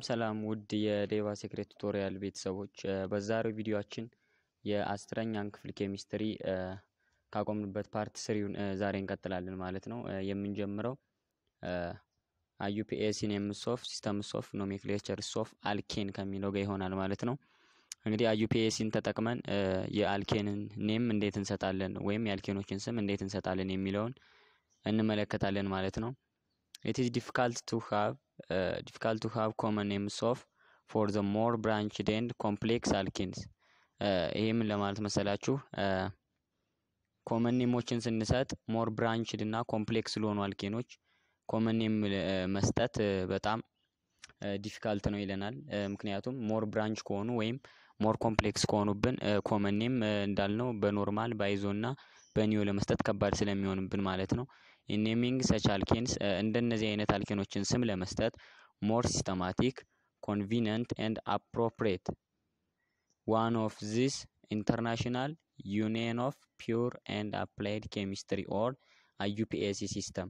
ሰላም ሰላም ውድ የዴቫ secret tutorial ቤተሰቦች በዛሬው ቪዲዮአችን የአስረኛን ክፍል ኬሚስትሪ ካቆምንበት part three ውን ዛሬ እንቀጥላለን ማለት ነው። የምንጀምረው IUPAC names of systems of nomenclatures of alkane ከሚለው ጋር ይሆናል ማለት ነው። እንግዲህ IUPAC ን ተጠቅመን የ alkane ን name እንዴት እንሰጣለን ወይም የ alkane ኦችን ስም እንዴት እንሰጣለን የሚለውን እንመለከታለን ማለት ነው። It is difficult to have difficult to have common names of for the more branched and complex alkanes። ይሄ ምን ለማለት መሰላችሁ? common name ኦችን ስንሰጥ more branched እና complex ለሆኑ alkane ኦች common name መስጠት በጣም difficult ነው ይለናል። ምክንያቱም more branch ከሆኑ ወይም more complex ከሆኑብን common name እንዳልነው በ normal በ iso እና በ neo ለመስጠት ከባድ ስለሚሆንብን ማለት ነው። Naming such alkanes እንደነዚህ አይነት alkane ኦችን ስም ለመስጠት more systematic convenient and appropriate one of this International Union of Pure and Applied Chemistry or IUPAC system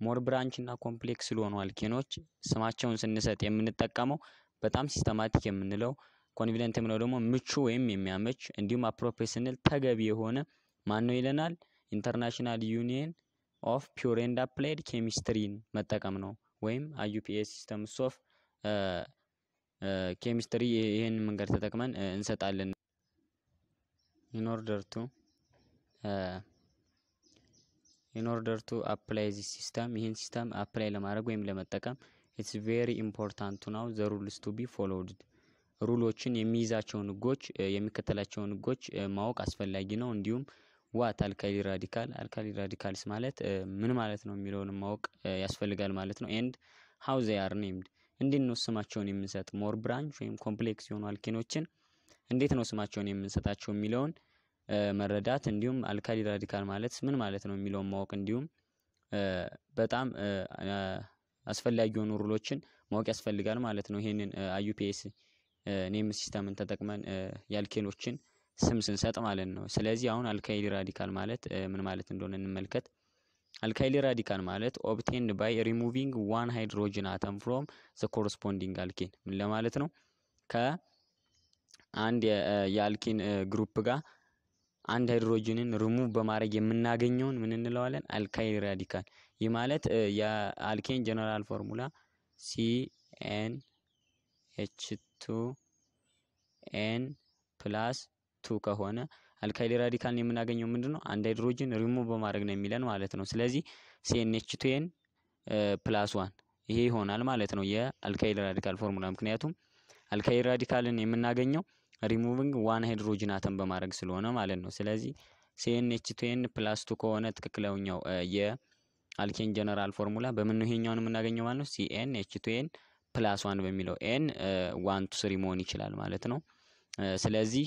more branch እና complex ስለሆኑ alkane ኦች ስማቸውን ስንሰጥ የምንጠቀመው በጣም systematic የምንለው convenient የምንለው ደግሞ ምቹ ወይም የሚያመች እንዲሁም appropriate ስንል ተገቢ የሆነ ማን ነው ይለናል። International Union of Pure and Applied Chemistry ን መጠቀም ነው። ወይም IUPAC system of chemistry ይህን መንገድ ተጠቅመን እንሰጣለን። In order apply this system ይህን system apply ለማድረግ ወይም ለመጠቀም it's very important know the rules to be followed rule ኦችን የሚይዛቸውን ህጎች የሚከተላቸውን ህጎች ማወቅ አስፈላጊ ነው። እንዲሁም what alkyl radical alkyl radicals ማለት ምን ማለት ነው የሚለውን ማወቅ ያስፈልጋል ማለት ነው። And how they are named እንዴት ነው ስማቸውን የምንሰጥ more branch ወይም complex የሆኑ alkane ኦችን እንዴት ነው ስማቸውን የምንሰጣቸው የሚለውን መረዳት እንዲሁም alkyl radical ማለት ምን ማለት ነው የሚለውን ማወቅ እንዲሁም በጣም አስፈላጊ የሆኑ rule ኦችን ማወቅ ያስፈልጋል ማለት ነው። ይሄንን IUPAC name system ን ተጠቅመን የ alkane ኦችን ስም ስንሰጥ ማለት ነው። ስለዚህ አሁን alkyl radical ማለት ምን ማለት እንደሆነ እንመልከት። alkyl radical ማለት ኦብቴንድ ባይ ሪሙቪንግ ዋን ሃይድሮጅን አተም ፍሮም ዘ ኮረስፖንዲንግ አልኬን ምን ለማለት ነው? ከአንድ የ alkane group ጋር አንድ ሃይድሮጅንን ሪሙቭ በማድረግ የምናገኘውን ምን እንለዋለን? alkyl radical። ይህ ማለት የ alkane general formula C n H two n plus two ከሆነ alkyl radical ን የምናገኘው ምንድን ነው? አንድ ሃይድሮጅን ሪሙቭ በማድረግ ነው የሚለን ማለት ነው። ስለዚህ C n H two n plus one ይሄ ይሆናል ማለት ነው የ alkyl radical formula። ምክንያቱም alkyl radical ን የምናገኘው ሪሙቪንግ ዋን ሃይድሮጅን አተም በማድረግ ስለሆነ ማለት ነው። ስለዚህ CnH two n plus two ከሆነ ትክክለኛው የ alkane general formula በምን ይሄኛውን የምናገኘው ማለት ነው? CnH two n plus one በሚለው n one two three መሆን ይችላል ማለት ነው። ስለዚህ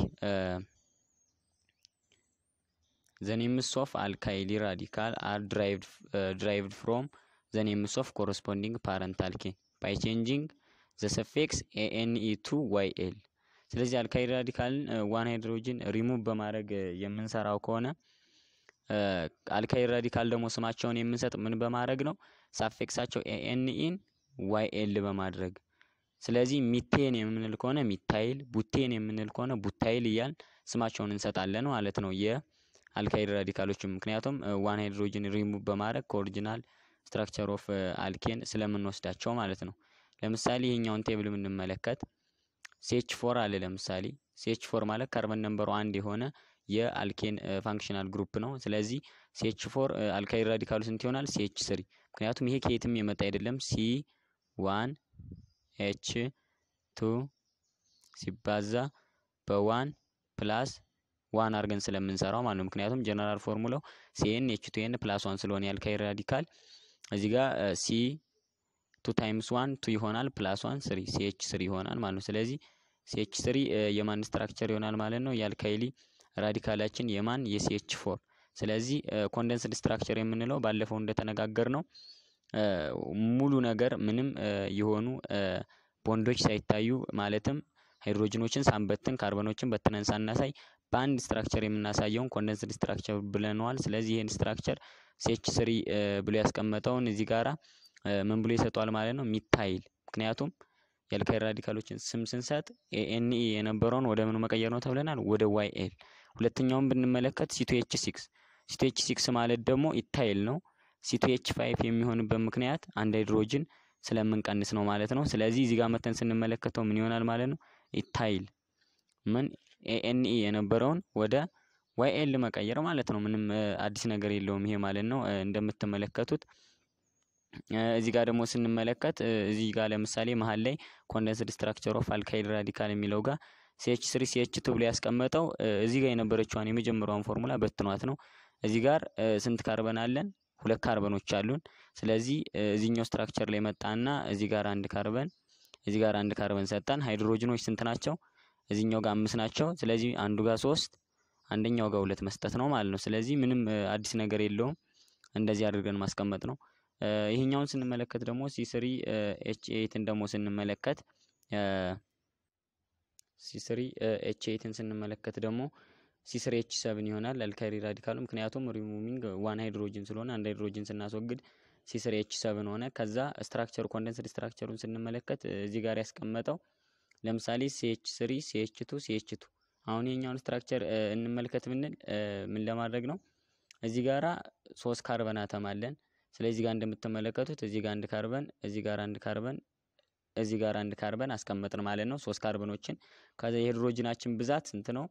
the names of alkyl radical are derived from the of corresponding parent alkane by changing the suffix ane to yl። ስለዚህ አልካይሊ ራዲካልን ዋን ሃይድሮጅን ሪሙቭ በማድረግ የምንሰራው ከሆነ alkyl radical ደግሞ ስማቸውን የምንሰጥ ምን በማድረግ ነው? suffix ኣቸው ane ን yl በማድረግ ስለዚህ ሚቴን የምንል ከሆነ methyl፣ butane የምንል ከሆነ butyl እያልን ስማቸውን እንሰጣለን ማለት ነው የ alkyl radical ኦች። ምክንያቱም ዋን ሃይድሮጅን ሪሙቭ በማድረግ ከ original structure of alkane ስለምንወስዳቸው ማለት ነው። ለምሳሌ ይሄኛውን table የምንመለከት CH four አለ። ለምሳሌ CH four ማለት carbon number ኡ አንድ የሆነ የ alkane functional group ነው። ስለዚህ CH four alkyl radical ኡ ስንት ይሆናል? CH three። ምክንያቱም ይሄ ከየትም የመጣ አይደለም C one H two ሲባዛ በ one plus one አድርገን ስለምንሰራው ማለት ነው። ምክንያቱም general formula ው CnH two n plus one ስለሆነ የ alkyl radical እዚህ ጋር C two times one two ይሆናል plus one three CH three ይሆናል ማለት ነው። ስለዚህ CH three የማን structure ይሆናል ማለት ነው? የ alkyl radical ኣችን የማን የ CH four። ስለዚህ condensed structure የምንለው ባለፈው እንደተነጋገርነው ሙሉ ነገር ምንም የሆኑ ቦንዶች ሳይታዩ ማለትም ሃይድሮጅኖችን ሳንበትን ካርበኖችን በትነን ሳናሳይ በአንድ structure የምናሳየውን condensed structure ብለነዋል። ስለዚህ ይህን structure CH three ብሎ ያስቀመጠውን እዚህ ጋራ ምን ብሎ ይሰጠዋል ማለት ነው? methyl ምክንያቱም የ alkyl radical ኦችን ስም ስንሰጥ ane የነበረውን ወደ ምን መቀየር ነው ተብለናል? ወደ yl። ሁለተኛውን ብንመለከት ሲቱኤች ሲክስ ሲቱኤች ሲክስ ማለት ደግሞ ethyl ነው። C two H five የሚሆንበት ምክንያት አንድ ሃይድሮጅን ስለምንቀንስ ነው ማለት ነው። ስለዚህ እዚህ ጋር መጥተን ስንመለከተው ምን ይሆናል ማለት ነው? ethyl ምን ane የነበረውን ወደ yl መቀየር ማለት ነው። ምንም አዲስ ነገር የለውም ይሄ ማለት ነው። እንደምትመለከቱት እዚህ ጋር ደግሞ ስንመለከት እዚህ ጋር ለምሳሌ መሀል ላይ condensed structure of alkyl radical የሚለው ጋር CH three CH two ብሎ ያስቀመጠው እዚህ ጋር የነበረችዋን የመጀመሪያውን ፎርሙላ በትኗት ነው። እዚህ ጋር ስንት ካርበን አለን? ሁለት ካርበኖች አሉን። ስለዚህ እዚህኛው structure ላይ መጣና እዚህ ጋር አንድ ካርበን እዚህ ጋር አንድ ካርበን ሰጠን። ሃይድሮጅኖች ስንት ናቸው? እዚህኛው ጋር አምስት ናቸው። ስለዚህ አንዱ ጋር ሶስት አንደኛው ጋር ሁለት መስጠት ነው ማለት ነው። ስለዚህ ምንም አዲስ ነገር የለውም። እንደዚህ አድርገን ማስቀመጥ ነው። ይሄኛውን ስንመለከት ደግሞ ሲስሪ ኤች ኤይትን ደግሞ ስንመለከት ሲስሪ ኤች ኤይትን ስንመለከት ደግሞ C three H seven ይሆናል alkyl radical ኡ። ምክንያቱም ሪሙቪንግ ዋን ሃይድሮጅን ስለሆነ አንድ ሃይድሮጅን ስናስወግድ C three H seven ሆነ። ከዛ structure ኡ condensed structure ኡን ስንመለከት እዚህ ጋር ያስቀመጠው ለምሳሌ CH three CH two CH two አሁን የኛውን structure እንመልከት ብንል ምን ለማድረግ ነው? እዚህ ጋራ ሶስት carbon atom አለን። ስለዚህ ጋር እንደምትመለከቱት እዚህ ጋር አንድ ካርበን፣ እዚህ ጋር አንድ ካርበን፣ እዚህ ጋር አንድ ካርበን አስቀመጥን ማለት ነው። ሶስት ካርበኖችን ከዛ የሃይድሮጅናችን ብዛት ስንት ነው?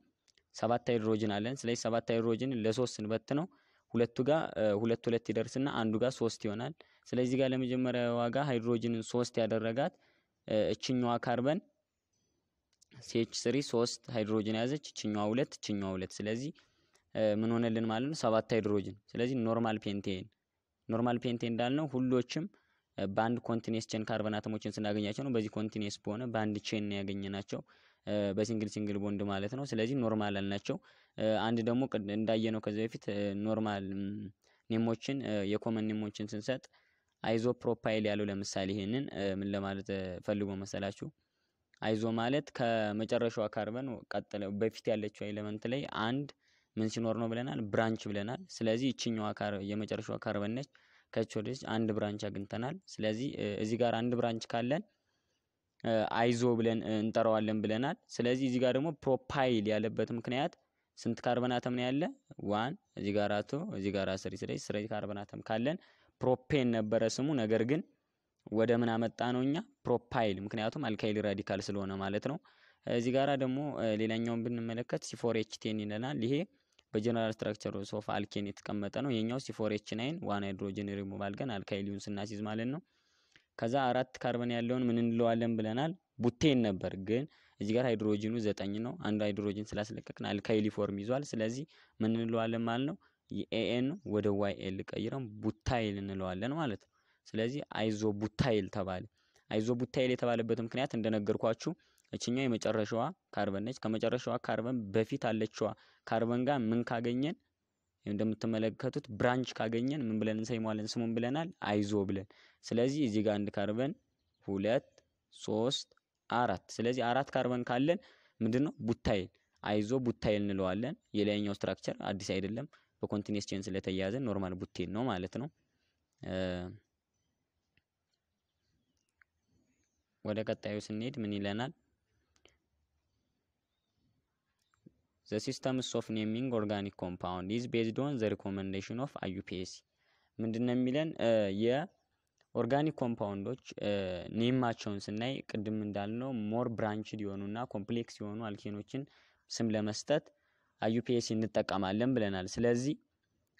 ሰባት ሃይድሮጅን አለን። ስለዚህ ሰባት ሃይድሮጅን ለሶስት ስንበትነው ሁለቱ ጋር ሁለት ሁለት ይደርስና አንዱ ጋር ሶስት ይሆናል። ስለዚህ ጋር ለመጀመሪያ ዋጋ ሃይድሮጅንን ሶስት ያደረጋት ይችኛዋ ካርበን CH three ሶስት ሃይድሮጅን ያዘች፣ ይችኛዋ ሁለት፣ ይችኛዋ ሁለት። ስለዚህ ምን ሆነልን ማለት ነው? ሰባት ሃይድሮጅን። ስለዚህ normal pentane normal pentane እንዳልነው ሁሎችም በአንድ continuous chain carbon atom ኦችን ስናገኛቸው ነው። በዚህ continuous በሆነ በአንድ chain ነው ያገኘናቸው በ single single bond ማለት ነው። ስለዚህ normal አልናቸው። አንድ ደግሞ እንዳየነው ከዚህ በፊት normal name ኦችን የ common name ኦችን ስንሰጥ isopropyl ያለው ለምሳሌ ይሄንን ምን ለማለት ፈልጎ መሰላችሁ? iso ማለት ከመጨረሻዋ ካርበን ቀጥሎ በፊት ያለችው element ላይ አንድ ምን ሲኖር ነው ብለናል? branch ብለናል። ስለዚህ ይችኛዋ የመጨረሻዋ ካርበን ነች። ከዚች ወደዚች አንድ branch አግኝተናል። ስለዚህ እዚህ ጋር አንድ branch ካለን iso ብለን እንጠራዋለን ብለናል። ስለዚህ እዚህ ጋር ደግሞ propyl ያለበት ምክንያት ስንት carbon atom ነው ያለ? one እዚህ ጋር two እዚህ ጋር three ስለዚህ three carbon atom ካለን propane ነበረ ስሙ። ነገር ግን ወደ ምን አመጣ ነው እኛ propyl፣ ምክንያቱም alkyl radical ስለሆነ ማለት ነው። እዚህ ጋራ ደግሞ ሌላኛውን ብንመለከት C four H ten ይለናል። ይሄ በ general structures of alkane የተቀመጠ ነው። የኛው ሲፎር ኤች ናይን ዋን ሃይድሮጅን ሪሙቭ አድርገን alkyl ኡን ስናሲዝ ማለት ነው። ከዛ አራት ካርበን ያለውን ምን እንለዋለን ብለናል? butane ነበር። ግን እዚህ ጋር ሃይድሮጂኑ ዘጠኝ ነው። አንዱ ሃይድሮጂን ስላስለቀቅን alkyl form ይዟል። ስለዚህ ምን እንለዋለን ማለት ነው? የ ane ወደ yl ቀይረን butyl እንለዋለን ማለት ነው። ስለዚህ isobutyl ተባለ። isobutyl የተባለበት ምክንያት እንደነገርኳችሁ ይችኛዋ የመጨረሻዋ ካርበን ነች። ከመጨረሻዋ ካርበን በፊት ያለችዋ ካርበን ጋር ምን ካገኘን እንደምትመለከቱት branch ካገኘን ምን ብለን እንሰይመዋለን? ስሙን ብለናል iso ብለን። ስለዚህ እዚህ ጋር አንድ ካርበን ሁለት ሶስት አራት። ስለዚህ አራት ካርበን ካለን ምንድን ነው butyl isobutyl እንለዋለን። የላይኛው structure አዲስ አይደለም፣ በ continuous chain ስለተያያዘ normal butane ነው ማለት ነው። ወደ ቀጣዩ ስንሄድ ምን ይለናል? the systems of naming organic compound is based on the recommendation of IUPAC ምንድን ነው የሚለን የ organic compound ኦች name ኣቸውን ስናይ ቅድም እንዳልነው more branched የሆኑና complex የሆኑ alkane ኦችን ስም ለመስጠት IUPAC እንጠቀማለን ብለናል። ስለዚህ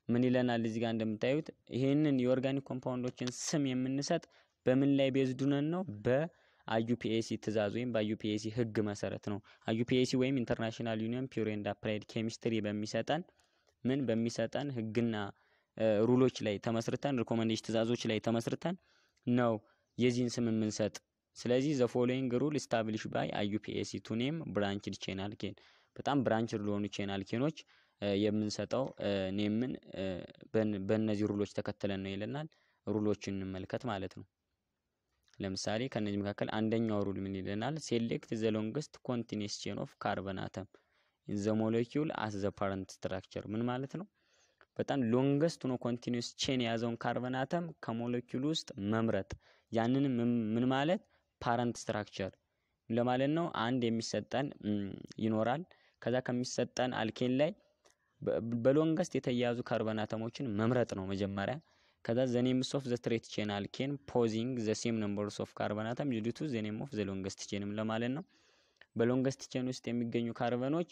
ምን ይለናል እዚህ ጋር እንደምታዩት ይህንን የ organic compound ኦችን ስም የምንሰጥ በምን ላይ based ሁነን ነው በ IUPAC ትእዛዝ ወይም በ IUPAC ህግ መሰረት ነው። IUPAC ወይም international union pure and applied chemistry በሚሰጠን ምን በሚሰጠን ህግና rule ኦች ላይ ተመስርተን recommendation ትእዛዞች ላይ ተመስርተን ነው የዚህን ስም የምንሰጥ። ስለዚህ the following rule established by IUPAC to name branched chain alkane በጣም branched ለሆኑ chain alkane ኦች የምንሰጠው name ን በእነዚህ rule ኦች ተከትለን ነው ይለናል። rule ኦችን እንመልከት ማለት ነው። ለምሳሌ ከነዚህ መካከል አንደኛው rule ምን ይለናል? select the longest continuous chain of carbon atom in the molecule as the parent structure። ምን ማለት ነው? በጣም longest ሆኖ continuous chain የያዘውን carbon atom ከ molecule ውስጥ መምረጥ። ያንንም ምን ማለት parent structure ለማለት ነው። አንድ የሚሰጠን ይኖራል። ከዛ ከሚሰጠን alkane ላይ በ longest የተያያዙ carbon atom ኦችን መምረጥ ነው መጀመሪያ። ከዛ the names of the straight chain alkane possessing the same numbers of carbon atom due to the name of the longest chain ም ለማለት ነው። በ longest chain ውስጥ የሚገኙ ካርበኖች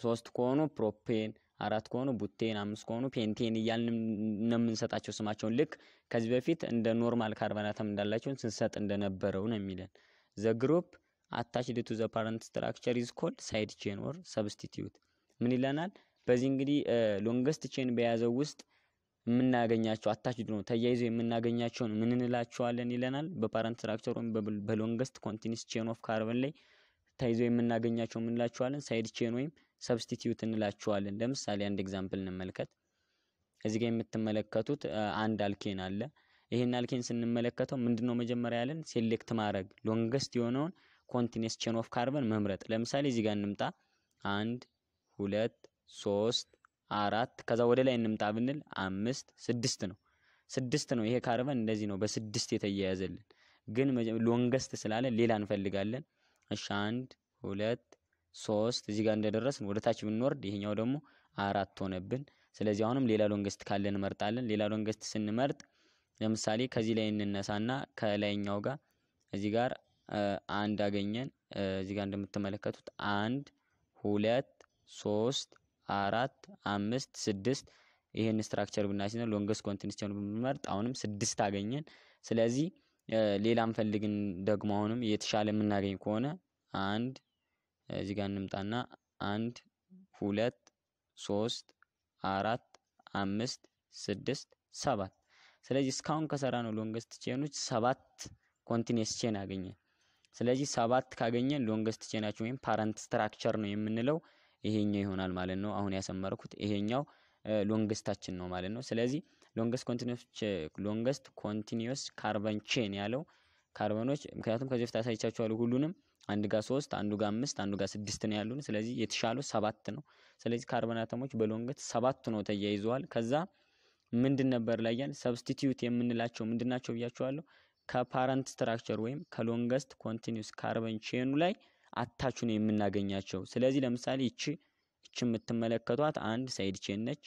ሶስት ከሆኑ propane፣ አራት ከሆኑ butane፣ አምስት ከሆኑ pentane እያልን ነው የምንሰጣቸው ስማቸውን ልክ ከዚህ በፊት እንደ normal carbon atom እንዳላቸውን ስንሰጥ እንደነበረው ነው የሚለን። the group attached to the parent structure is called side chain or substituent ምን ይለናል? በዚህ እንግዲህ longest chain በያዘው ውስጥ የምናገኛቸው attached ሁነው ተያይዞ የምናገኛቸውን ምን እንላቸዋለን ይለናል። በ parent structure ወይም በ longest continuous chain of carbon ላይ ተይዞ የምናገኛቸው ምን እንላቸዋለን? side chain ወይም substituent እንላቸዋለን። ለምሳሌ አንድ example እንመልከት። እዚህ ጋር የምትመለከቱት አንድ alkane አለ። ይህን alkane ስንመለከተው ምንድነው መጀመሪያ ያለን select ማድረግ longest የሆነውን continuous chain of carbon መምረጥ። ለምሳሌ እዚህ ጋር እንምጣ። አንድ ሁለት ሶስት አራት ከዛ ወደ ላይ እንምጣ ብንል አምስት ስድስት ነው። ስድስት ነው። ይሄ ካርበን እንደዚህ ነው በስድስት የተያያዘልን። ግን longest ስላለ ሌላ እንፈልጋለን። እሺ አንድ ሁለት ሶስት እዚህ ጋር እንደደረስን ወደ ታች ብንወርድ ይሄኛው ደግሞ አራት ሆነብን። ስለዚህ አሁንም ሌላ longest ካለ እንመርጣለን። ሌላ longest ስንመርጥ ለምሳሌ ከዚህ ላይ እንነሳና ከላይኛው ጋር እዚህ ጋር አንድ አገኘን። እዚህ ጋር እንደምትመለከቱት አንድ ሁለት ሶስት አራት አምስት ስድስት ይህን structure ብናሲነ longest continuous chain ብንመርጥ አሁንም ስድስት አገኘን። ስለዚህ ሌላ እንፈልግን ደግሞ አሁንም የተሻለ የምናገኝ ከሆነ አንድ እዚህ ጋር እንምጣና አንድ ሁለት ሶስት አራት አምስት ስድስት ሰባት ስለዚህ እስካሁን ከሰራ ነው longest chain ኦች ሰባት continuous chain አገኘን። ስለዚህ ሰባት ካገኘን longest chain ኣችን ወይም parent structure ነው የምንለው ይሄኛው ይሆናል ማለት ነው። አሁን ያሰመርኩት ይሄኛው longest ኣችን ነው ማለት ነው። ስለዚህ longest continuous longest continuous carbon chain ያለው ካርበኖች ምክንያቱም ከዚህ በፊት አሳይቻችኋለሁ ሁሉንም አንድ ጋር ሶስት አንዱ ጋር አምስት አንዱ ጋር ስድስት ነው ያሉን። ስለዚህ የተሻሉ ሰባት ነው። ስለዚህ carbon atom ኦች በ longest ሰባት ነው ተያይዘዋል። ከዛ ምንድን ነበር ላይ ያን substituent የምንላቸው ምንድን ናቸው ብያቸዋለሁ። ከ parent structure ወይም ከ longest continuous carbon chain ኑ ላይ አታቹ ነው የምናገኛቸው። ስለዚህ ለምሳሌ ይቺ ይቺ የምትመለከቷት አንድ side chain ነች።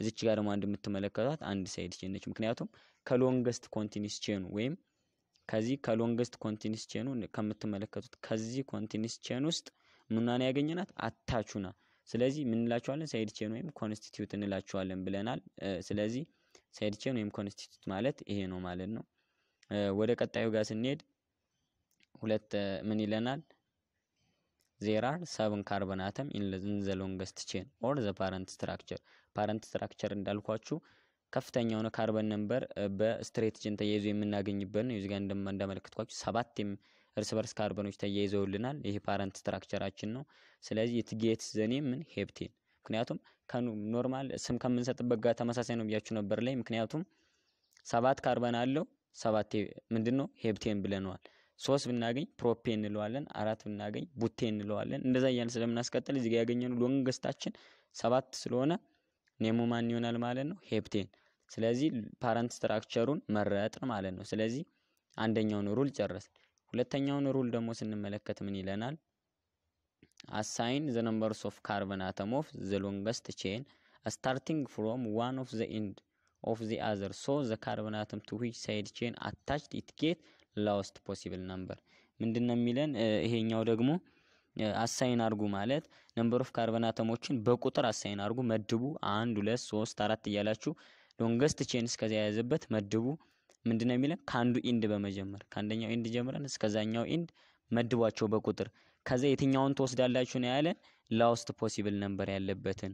እዚች ጋር ደግሞ አንድ የምትመለከቷት አንድ side chain ነች። ምክንያቱም ከ longest continuous chain ኑ ወይም ከዚህ ከ longest continuous chain ኑ ከምትመለከቱት ከዚህ continuous chain ውስጥ ምኗን ያገኘናት አታቹና። ስለዚህ ምን እንላቸዋለን? side chain ወይም constitute እንላቸዋለን ብለናል። ስለዚህ side chain ወይም constitute ማለት ይሄ ነው ማለት ነው። ወደ ቀጣዩ ጋር ስንሄድ ሁለት ምን ይለናል? there seven carbon atom in the longest chain or the parent structure። parent structure እንዳልኳችሁ ከፍተኛ የሆነ carbon number በ straight chain ተያይዞ የምናገኝበት ነው። እዚህ ጋር እንዳመለከትኳችሁ ሰባት እርስ በርስ ካርበኖች ተያይዘውልናል። ይሄ parent structure ኣችን ነው። ስለዚህ it get the name ምን heptane። ምክንያቱም normal ስም ከምንሰጥበት ጋር ተመሳሳይ ነው ብያችሁ ነበር ላይ ምክንያቱም ሰባት ካርበን አለው ሰባት ምንድን ነው heptane ብለነዋል። ሶስት ብናገኝ propane እንለዋለን። አራት ብናገኝ butane እንለዋለን። እንደዛ እያልን ስለምናስቀጥል እዚህ ጋር ያገኘነው longest ኣችን ሰባት ስለሆነ name ኡ ማን ይሆናል ማለት ነው heptane። ስለዚህ parent structure ኡን መረጥን ማለት ነው። ስለዚህ አንደኛውን rule ጨረስን። ሁለተኛውን rule ደግሞ ስንመለከት ምን ይለናል? assign the numbers of carbon atom of the longest chain starting from one of the end of the other so the carbon atom to which side chain attached it get lowest possible number ምንድን ነው የሚለን? ይሄኛው ደግሞ assign አርጉ ማለት number of carbon atom ኦችን በቁጥር assign አርጉ መድቡ። አንድ ሁለት ሶስት አራት እያላችሁ longest chain እስከዚያ የያዘበት መድቡ። ምንድን ነው የሚለን? ከአንዱ end በመጀመር ከአንደኛው end ጀምረን እስከዛኛው end መድቧቸው በቁጥር ከዛ የትኛውን ትወስዳላችሁ ነው ያለን? lowest possible number ያለበትን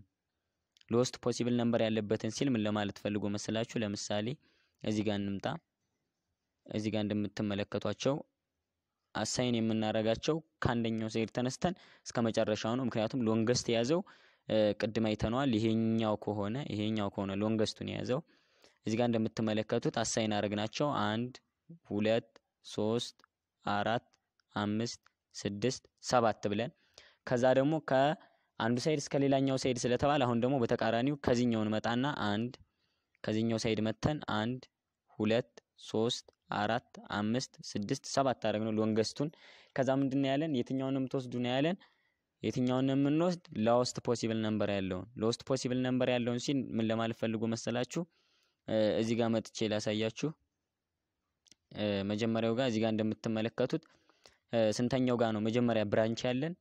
lowest possible number ያለበትን ሲል ምን ለማለት ፈልጎ መሰላችሁ? ለምሳሌ እዚህ ጋር እንምጣ። እዚህ ጋር እንደምትመለከቷቸው assign የምናደርጋቸው ከአንደኛው side ተነስተን እስከ መጨረሻው ነው። ምክንያቱም longest የያዘው ቅድም አይተነዋል። ይሄኛው ከሆነ ይሄኛው ከሆነ longest ኡን የያዘው እዚህ ጋር እንደምትመለከቱት assign አደረግናቸው። አንድ ሁለት ሶስት አራት አምስት ስድስት ሰባት ብለን ከዛ ደግሞ ከአንዱ side እስከ ሌላኛው side ስለተባለ አሁን ደግሞ በተቃራኒው ከዚህኛውን መጣና አንድ ከዚህኛው side መተን አንድ ሁለት ሶስት አራት አምስት ስድስት ሰባት አደረግ ነው longest ኡን። ከዛ ምንድን ያለን የትኛውን የምትወስዱ ነው ያለን የትኛውን የምንወስድ lowest possible number ያለውን lowest possible number ያለውን ሲል ምን ለማለት ፈልጎ መሰላችሁ? እዚህ ጋር መጥቼ ላሳያችሁ። መጀመሪያው ጋር እዚህ ጋር እንደምትመለከቱት ስንተኛው ጋር ነው መጀመሪያ branch ያለን?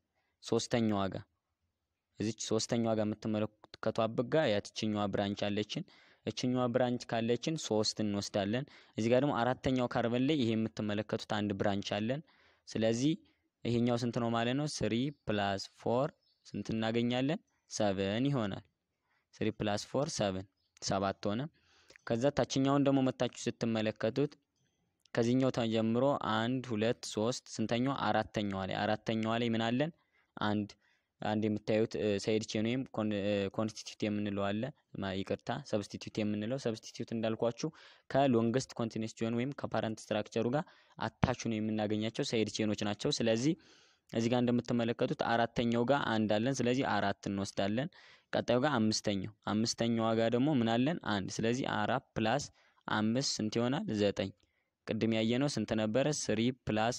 ሶስተኛዋ ጋር እዚች ሶስተኛዋ ጋር የምትመለከቱ አብጋ ያትችኛዋ branch አለችን። እችኛዋ branch ካለችን ሶስት እንወስዳለን። እዚህ ጋር ደግሞ አራተኛው ካርበን ላይ ይሄ የምትመለከቱት አንድ branch አለን። ስለዚህ ይሄኛው ስንት ነው ማለት ነው? three plus four ስንት እናገኛለን? seven ይሆናል። three plus four seven ሰባት ሆነ። ከዛ ታችኛውን ደግሞ መታችሁ ስትመለከቱት ከዚህኛው ተጀምሮ አንድ ሁለት ሶስት ስንተኛዋ አራተኛዋ ላይ አራተኛዋ ላይ ምን አለን? አንድ አንድ የምታዩት side chain ወይም constitute የምንለው አለ። ይቅርታ substitute የምንለው substitute እንዳልኳችሁ ከ longest continuous chain ወይም ከ parent structure ኡ ጋር attach ነው የምናገኛቸው side chain ኦች ናቸው። ስለዚህ እዚህ ጋር እንደምትመለከቱት አራተኛው ጋር አንድ አለን። ስለዚህ አራት እንወስዳለን። ቀጣዩ ጋር አምስተኛው አምስተኛዋ ጋር ደግሞ ምን አለን? አንድ። ስለዚህ አራት plus አምስት ስንት ይሆናል? ዘጠኝ። ቅድም ያየነው ስንት ነበረ? three plus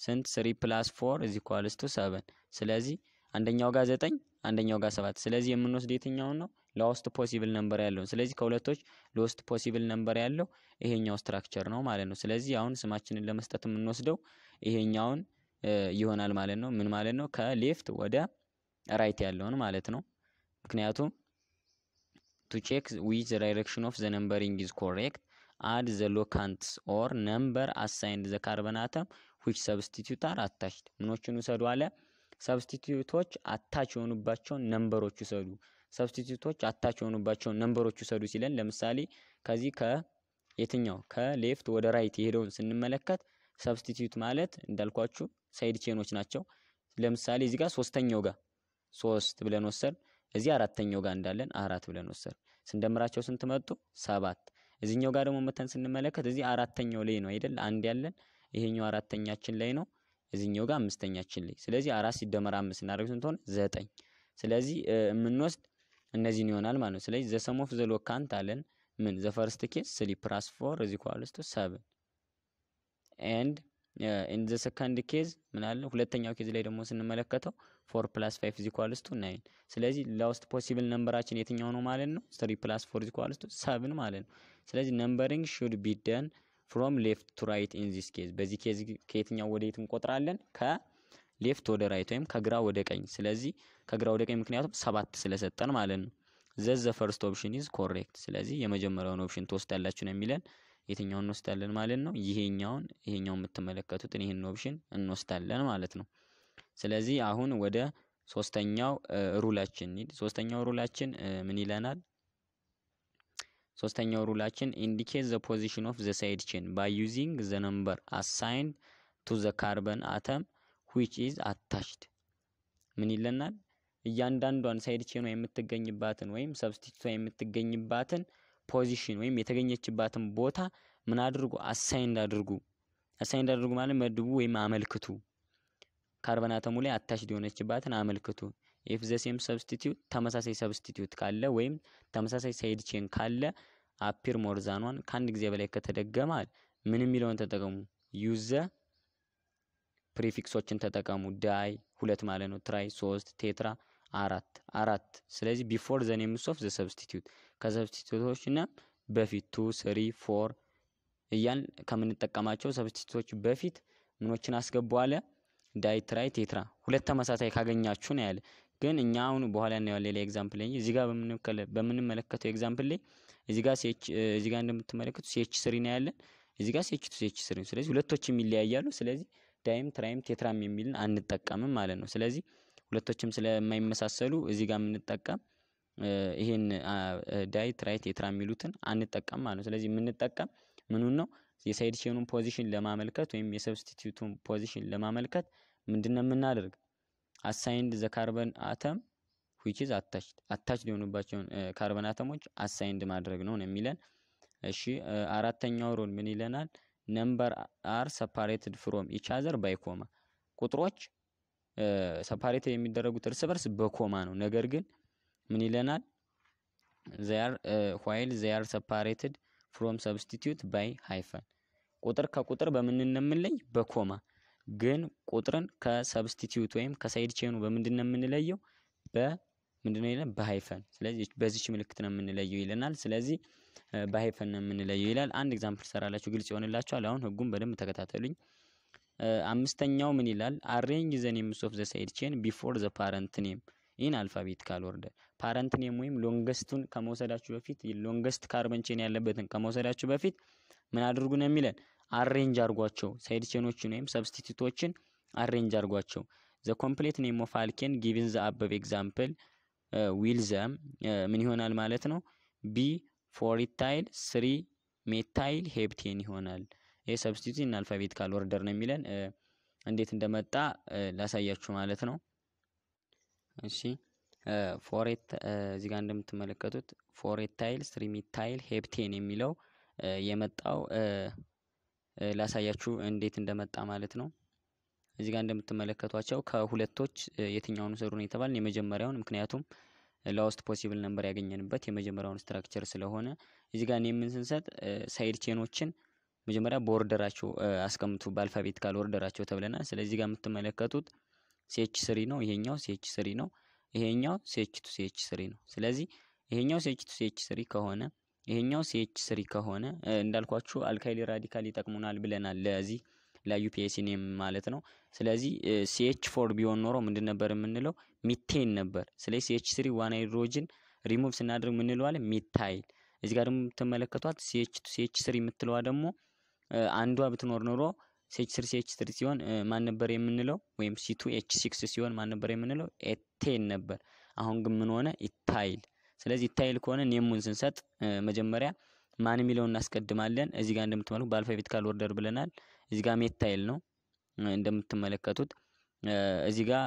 ስንት? three plus four is equals to seven። ስለዚህ አንደኛው ጋር ዘጠኝ አንደኛው ጋር ሰባት። ስለዚህ የምንወስድ የትኛውን ነው? lowest possible number ያለውን። ስለዚህ ከሁለቶች lowest possible number ያለው ይሄኛው structure ነው ማለት ነው። ስለዚህ አሁን ስማችንን ለመስጠት የምንወስደው ይሄኛውን ይሆናል ማለት ነው። ምን ማለት ነው? ከ left ወደ right ያለውን ማለት ነው። ምክንያቱም to check which direction of the numbering is correct add the locants or number assigned the carbon atom which substitute are attached። ምኖችን ውሰዱ አለ substitute ኦች attach የሆኑባቸውን number ኦች ውሰዱ። substitute ኦች attach የሆኑባቸውን number ኦች ውሰዱ ሲለን ለምሳሌ ከዚህ ከየትኛው ከ left ወደ right የሄደውን ስንመለከት substitute ማለት እንዳልኳችሁ side chain ኦች ናቸው። ለምሳሌ እዚህ ጋር ሶስተኛው ጋር ሶስት ብለን ወሰድ፣ እዚህ አራተኛው ጋር እንዳለን አራት ብለን ወሰድ። ስንደምራቸው ስንት መጡ? ሰባት። እዚህኛው ጋር ደግሞ መተን ስንመለከት እዚህ አራተኛው ላይ ነው አይደል? አንድ ያለን ይሄኛው አራተኛችን ላይ ነው እዚህኛው ጋር አምስተኛችን ላይ። ስለዚህ አራት ሲደመር አምስት እናደርግ ስንት ሆነ? ዘጠኝ። ስለዚህ የምንወስድ እነዚህን ይሆናል ማለት ነው። ስለዚህ the sum of the locant አለን ምን the first case three plus four is equals to seven and in the second case ምን? ሁለተኛው case ላይ ደግሞ ስንመለከተው four plus five is equals to nine። ስለዚህ lowest possible number ኣችን የትኛው ነው ማለት ነው? three plus four is equals to seven ማለት ነው። ስለዚህ numbering should be done from left to right in this case። በዚህ case ከየትኛው ወደ የት እንቆጥራለን? ከ left ወደ right ወይም ከግራ ወደ ቀኝ። ስለዚህ ከግራ ወደ ቀኝ ምክንያቱም ሰባት ስለሰጠን ማለት ነው። thus the first option is correct። ስለዚህ የመጀመሪያውን option ትወስዳላችሁ ነው የሚለን። የትኛውን እንወስዳለን ማለት ነው? ይሄኛውን ይሄኛው የምትመለከቱትን ይህን option እንወስዳለን ማለት ነው። ስለዚህ አሁን ወደ ሶስተኛው rule ኣችን ሶስተኛው rule ኣችን ምን ይለናል? ሶስተኛው rule ኣችን indicate the position of the side chain by using the number assigned to the carbon atom which is attached። ምን ይለናል? እያንዳንዷን side chain ኗ የምትገኝባትን ወይም substitute ቷ የምትገኝባትን position ወይም የተገኘችባትን ቦታ ምን አድርጉ? assigned አድርጉ። assigned አድርጉ ማለት መድቡ ወይም አመልክቱ። carbon atom ኡ ላይ attached የሆነችባትን አመልክቱ። if the same substitute ተመሳሳይ substitute ካለ ወይም ተመሳሳይ side chain ካለ appear more than one ከአንድ ጊዜ በላይ ከተደገመ ምን የሚለውን ተጠቀሙ። use the prefix ኦችን ተጠቀሙ። di ሁለት ማለት ነው። tri ሶስት፣ tetra አራት አራት። ስለዚህ before the names of the substitute ከ substitute ኦች እና በፊት two three four እያን ከምንጠቀማቸው substitute ኦች በፊት ምኖችን አስገቡ አለ። di tri tetra ሁለት ተመሳሳይ ካገኛችሁ ነው ያለ። ግን እኛ አሁን በኋላ እናየዋለን ሌላ example ላይ እዚህ ጋር በምንመለከተው example ላይ እዚህ ጋር CH እዚህ ጋር እንደምትመለከቱ CH three ነው ያለን። እዚህ ጋር CH two CH three ስለዚህ ሁለቶችም ይለያያሉ። ስለዚህ di ም tri ም tetra ም የሚልን አንጠቀምም ማለት ነው። ስለዚህ ሁለቶችም ስለማይመሳሰሉ እዚህ ጋር የምንጠቀም ይሄን di tri tetra የሚሉትን አንጠቀም ማለት ነው። ስለዚህ የምንጠቀም ምኑን ነው የ side chain ኡን position ለማመልከት ወይም የ substituent ኡን position ለማመልከት ምንድነው የምናደርግ assign the carbon atom which is attached attached የሆኑባቸውን carbon atom ኦች assign ማድረግ ነው የሚለን። እሺ አራተኛው rule ምን ይለናል? number are separated from each other by comma። ቁጥሮች separated የሚደረጉት እርስ በርስ በ comma ነው። ነገር ግን ምን ይለናል? they are while they are separated from substituent by hyphen ቁጥር ከቁጥር በምን የምንለይ? በ comma ግን ቁጥርን ከ substituent ወይም ከ side chain ኡ በምንድን ነው የምንለየው? በምንድን ነው ይላል? በ hyphen። ስለዚህ በዚች ምልክት ነው የምንለየው ይለናል። ስለዚህ በ hyphen ነው የምንለየው ይላል። አንድ example ሰራላችሁ ግልጽ ይሆንላችኋል። አሁን ህጉን በደንብ ተከታተሉኝ። አምስተኛው ምን ይላል? arrange the names of the side chain before the parent name in alphabetical order። parent name ወይም longest ኡን ከመውሰዳችሁ በፊት longest carbon chain ያለበትን ከመውሰዳችሁ በፊት ምን አድርጉ ነው የሚለን? arrange አርጓቸው። side chain ኦችን ወይም substituent ኦችን arrange አርጓቸው። the complete name of alkane given the above example will them ምን ይሆናል ማለት ነው? be four ethyl three methyl heptane ይሆናል። ይህ substituent in alphabetical order ነው የሚለን። እንዴት እንደመጣ ላሳያችሁ ማለት ነው። እሺ four eth- እዚህ ጋር እንደምትመለከቱት four ethyl three methyl heptane የሚለው የመጣው ላሳያችሁ እንዴት እንደመጣ ማለት ነው። እዚህ ጋር እንደምትመለከቷቸው ከሁለቶች የትኛውን ነው የተባልን የመጀመሪያውን፣ ምክንያቱም lowest possible number ያገኘንበት የመጀመሪያውን structure ስለሆነ እዚህ ጋር name ን ስንሰጥ side chain ኦችን መጀመሪያ በ order ኣቸው አስቀምጡ በ alphabetical order ኣቸው ተብለናል። ስለዚህ ጋር የምትመለከቱት CH three ነው፣ ይሄኛው CH three ነው፣ ይሄኛው CH two CH three ነው። ስለዚህ ይሄኛው CH two CH three ከሆነ ይሄኛው CH three ከሆነ እንዳልኳችሁ alkyl radical ይጠቅሙናል ብለናል ለዚህ ለ IUPAC name ማለት ነው። ስለዚህ CH four ቢሆን ኖሮ ምንድን ነበር የምንለው? ሚቴን ነበር። ስለዚህ ሲኤች ስሪ ዋን ሃይድሮጅን ሪሙቭ ስናደርግ ምንለዋለን? methyl። እዚህ ጋር ደግሞ የምትመለከቷት CH CH three የምትለዋ ደግሞ አንዷ ብትኖር ኖሮ CH three CH three ሲሆን ማን ነበር የምንለው? ወይም C two H six ሲሆን ማን ነበር የምንለው? ethane ነበር። አሁን ግን ምን ሆነ? ethyl። ስለዚህ ethyl ከሆነ name ኡን ስንሰጥ መጀመሪያ ማን የሚለውን እናስቀድማለን። እዚህ ጋር እንደምትመለከቱ በ alphabetical order ብለናል። እዚህ ጋር methyl ነው እንደምትመለከቱት። እዚህ ጋር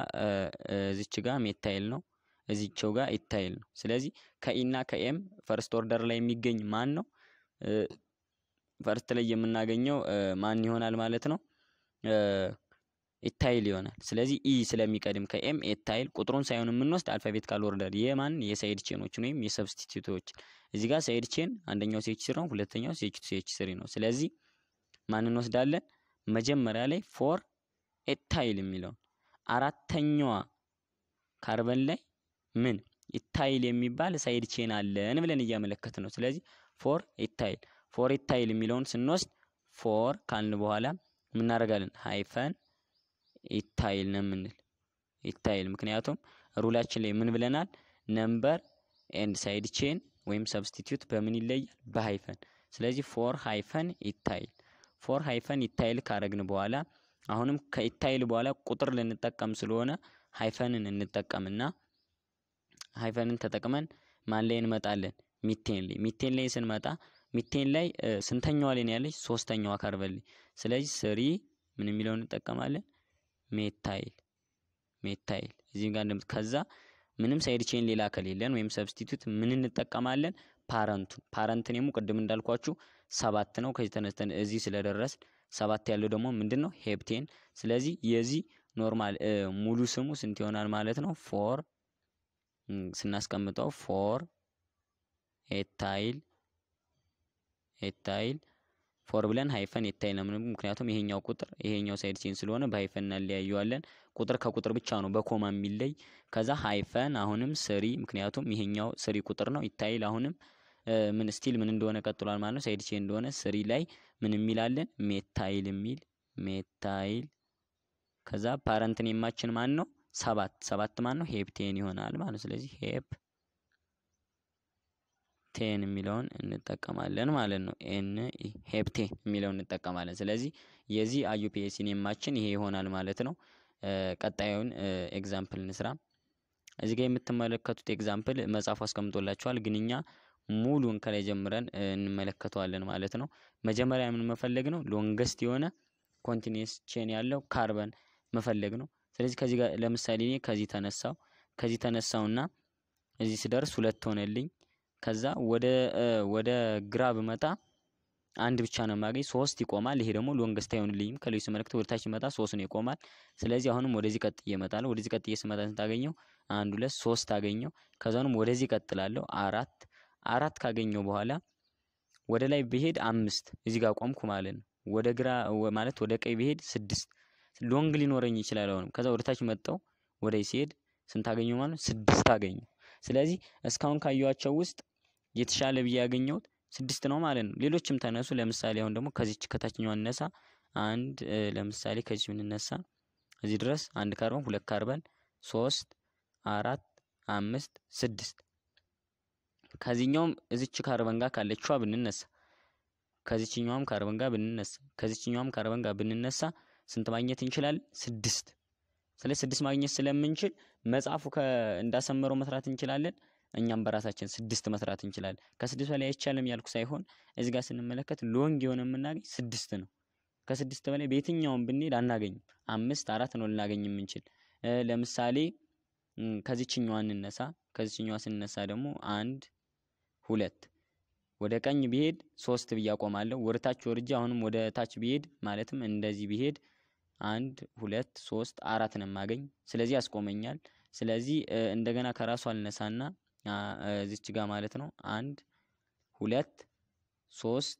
እዚች ጋር methyl ነው፣ እዚቸው ጋር ethyl ነው። ስለዚህ ከ E ና ከ M first order ላይ የሚገኝ ማን ነው? first ላይ የምናገኘው ማን ይሆናል ማለት ነው? ethyl ይሆናል። ስለዚህ E ስለሚቀድም ከ M ethyl ቁጥሩን ሳይሆን የምንወስድ alphabetical order የማን የሳይድ ቼኖችን ወይም የሰብስቲቱቶችን እዚህ ጋር side chain አንደኛው CH three ነው፣ ሁለተኛው CH two CH three ነው። ስለዚህ ማን እንወስዳለን? መጀመሪያ ላይ four ethyl የሚለውን አራተኛዋ ካርበን ላይ ምን ethyl የሚባል side chain አለን ብለን እያመለከት ነው። ስለዚህ four ethyl four ethyl የሚለውን ስንወስድ four ካልን በኋላ ምናደርጋለን? hyphen ethyl ነው የምንል ethyl። ምክንያቱም rule ኣችን ላይ ምን ብለናል? number and side chain ወይም substituent በምን ይለያል? በ hyphen። ስለዚህ four hyphen ethyl four hyphen ethyl ካረግን በኋላ አሁንም ከ ethyl በኋላ ቁጥር ልንጠቀም ስለሆነ hyphen ን እንጠቀምና hyphen ን ተጠቅመን ማን ላይ እንመጣለን? ሚቴን ላይ ሚቴን ላይ ስንመጣ ሚቴን ላይ ስንተኛዋ ላይ ያለች? ሶስተኛዋ ካርበን ላይ። ስለዚህ three ምን የሚለውን እንጠቀማለን? methyl methyl እዚህ ጋር ከዛ ምንም side chain ሌላ ከሌለን ወይም substituent ምን እንጠቀማለን? parent ኡን parent name ኡ ቅድም እንዳልኳችሁ ሰባት ነው። ከዚህ ተነስተን እዚህ ስለደረስ ሰባት ያለው ደግሞ ምንድን ነው? heptane። ስለዚህ የዚህ normal ሙሉ ስሙ ስንት ይሆናል ማለት ነው? four ስናስቀምጠው four ethyl ethyl four ብለን hyphen ethyl ነው። ምክንያቱም ይሄኛው ቁጥር ይሄኛው side chain ስለሆነ በ hyphen እናለያየዋለን። ቁጥር ከቁጥር ብቻ ነው በ comma የሚለይ። ከዛ hyphen አሁንም three፣ ምክንያቱም ይሄኛው three ቁጥር ነው። ethyl አሁንም ምን still ምን እንደሆነ ቀጥሏል ማለት ነው። side chain እንደሆነ three ላይ ምን የሚላለን methyl የሚል methyl። ከዛ parent name ኣችን ማን ነው? ሰባት ሰባት ማን ነው? heptane ይሆናል ማለት ስለዚህ heptane የሚለውን እንጠቀማለን ማለት ነው። n-heptane የሚለውን እንጠቀማለን። ስለዚህ የዚህ IUPAC name ኣችን ይሄ ይሆናል ማለት ነው። ቀጣዩን example እንስራ። እዚህ ጋር የምትመለከቱት example መጽሐፉ አስቀምጦላችኋል፣ ግን እኛ ሙሉን ከላይ ጀምረን እንመለከተዋለን ማለት ነው። መጀመሪያ ምን መፈለግ ነው? longest የሆነ continuous chain ያለው ካርበን መፈለግ ነው። ስለዚህ ከዚህ ጋር ለምሳሌ እኔ ከዚህ ተነሳው ከዚህ ተነሳውና እዚህ ስደርስ ሁለት ሆነልኝ። ከዛ ወደ ወደ ግራ ብመጣ አንድ ብቻ ነው የማገኝ፣ ሶስት ይቆማል። ይሄ ደግሞ longest አይሆንልኝም። ከሌሎች ስመለከት ወደ ታች መጣ ሶስት ነው ይቆማል። ስለዚህ አሁንም ወደዚህ ቀጥዬ እመጣለሁ። ወደዚህ ቀጥዬ ስመጣ ስንት አገኘው? አንድ ሁለት ሶስት አገኘው። ከዛንም ወደዚህ ቀጥላለሁ አራት አራት ካገኘው በኋላ ወደ ላይ ብሄድ አምስት እዚህ ጋር ቆምኩ ማለት ነው። ወደ ግራ ማለት ወደ ቀኝ ብሄድ ስድስት ሎንግ ሊኖረኝ ይችላል። አሁንም ከዛ ወደ ታች መጣው ወደ ሲሄድ ስንት አገኘው ማለት ነው? ስድስት አገኘው። ስለዚህ እስካሁን ካየኋቸው ውስጥ የተሻለ ብዬ ያገኘሁት ስድስት ነው ማለት ነው። ሌሎችም ተነሱ። ለምሳሌ አሁን ደግሞ ከዚች ከታችኛዋ እነሳ አንድ ለምሳሌ ከዚህ ብንነሳ እዚህ ድረስ አንድ ካርበን ሁለት ካርበን ሶስት አራት አምስት ስድስት ከዚህኛውም እዚች ካርበን ጋር ካለችዋ ብንነሳ ከዚችኛዋም ካርበን ጋር ብንነሳ ከዚችኛዋም ካርበን ጋር ብንነሳ ስንት ማግኘት እንችላለን? ስድስት። ስለዚህ ስድስት ማግኘት ስለምንችል መጽሐፉ እንዳሰመረው መስራት እንችላለን። እኛም በራሳችን ስድስት መስራት እንችላለን። ከስድስት በላይ አይቻልም ያልኩ ሳይሆን እዚህ ጋር ስንመለከት ሎንግ የሆነ የምናገኝ ስድስት ነው። ከስድስት በላይ በየትኛውም ብንሄድ አናገኝም። አምስት አራት ነው ልናገኝ የምንችል። ለምሳሌ ከዚችኛዋ እንነሳ። ከዚችኛዋ ስንነሳ ደግሞ አንድ ሁለት ወደ ቀኝ ቢሄድ ሶስት ብዬ አቆማለሁ። ወደ ታች ወርጄ አሁንም ወደ ታች ቢሄድ ማለትም እንደዚህ ቢሄድ አንድ ሁለት ሶስት አራት ነው የማገኝ። ስለዚህ ያስቆመኛል። ስለዚህ እንደገና ከራሱ አልነሳና እዚች ጋር ማለት ነው አንድ ሁለት ሶስት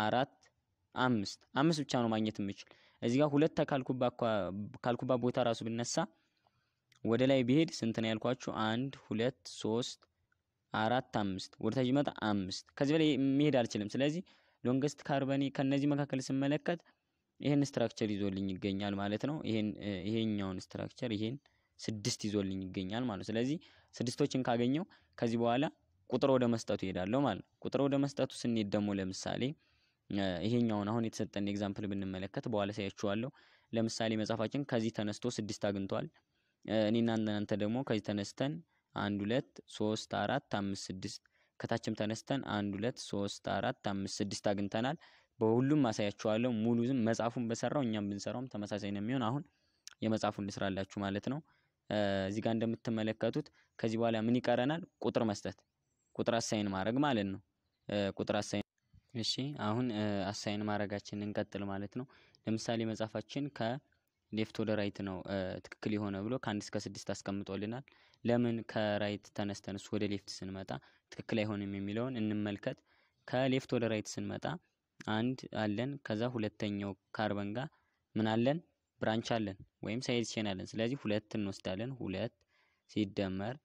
አራት አምስት አምስት ብቻ ነው ማግኘት የምችል። እዚህ ጋር ሁለት ካልኩባ ቦታ ራሱ ብነሳ ወደ ላይ ቢሄድ ስንት ነው ያልኳችሁ? አንድ ሁለት ሶስት አራት አምስት ወደ ታች ይመጣ አምስት። ከዚህ በላይ መሄድ አልችልም። ስለዚህ longest ካርበኔ ከነዚህ መካከል ስመለከት ይሄን structure ይዞልኝ ይገኛል ማለት ነው። ይሄን ይሄኛውን structure ይሄን ስድስት ይዞልኝ ይገኛል ማለት ስለዚህ ስድስቶችን ካገኘው ከዚህ በኋላ ቁጥር ወደ መስጠቱ ይሄዳለሁ ማለት ነው። ቁጥር ወደ መስጠቱ ስንሄድ ደግሞ ለምሳሌ ይሄኛውን አሁን የተሰጠን example ብንመለከት በኋላ ሳያችኋለሁ። ለምሳሌ መጽሐፋችን ከዚህ ተነስቶ ስድስት አግኝቷል። እኔና እናንተ ደግሞ ከዚህ ተነስተን አንድ ሁለት ሶስት አራት አምስት ስድስት ከታችም ተነስተን አንድ ሁለት ሶስት አራት አምስት ስድስት አግኝተናል። በሁሉም ማሳያችኋለሁ። ሙሉ ዝም መጽሐፉን በሰራው እኛም ብንሰራውም ተመሳሳይ ነው የሚሆን። አሁን የመጽሐፉን ልስራላችሁ ማለት ነው። እዚህ ጋር እንደምትመለከቱት ከዚህ በኋላ ምን ይቀረናል? ቁጥር መስጠት፣ ቁጥር assign ማድረግ ማለት ነው። ቁጥር assign እሺ፣ አሁን assign ማድረጋችንን እንቀጥል ማለት ነው። ለምሳሌ መጽሐፋችን ከ left ወደ right ነው ትክክል የሆነ ብሎ ከአንድ እስከ ስድስት አስቀምጦልናል። ለምን ከ right ተነስተን እሱ ወደ left ስንመጣ ትክክል አይሆንም የሚለውን እንመልከት። ከ left ወደ right ስንመጣ አንድ አለን። ከዛ ሁለተኛው ካርበን ጋር ምን አለን? branch አለን ወይም side chain አለን። ስለዚህ ሁለት እንወስዳለን። ሁለት ሲደመር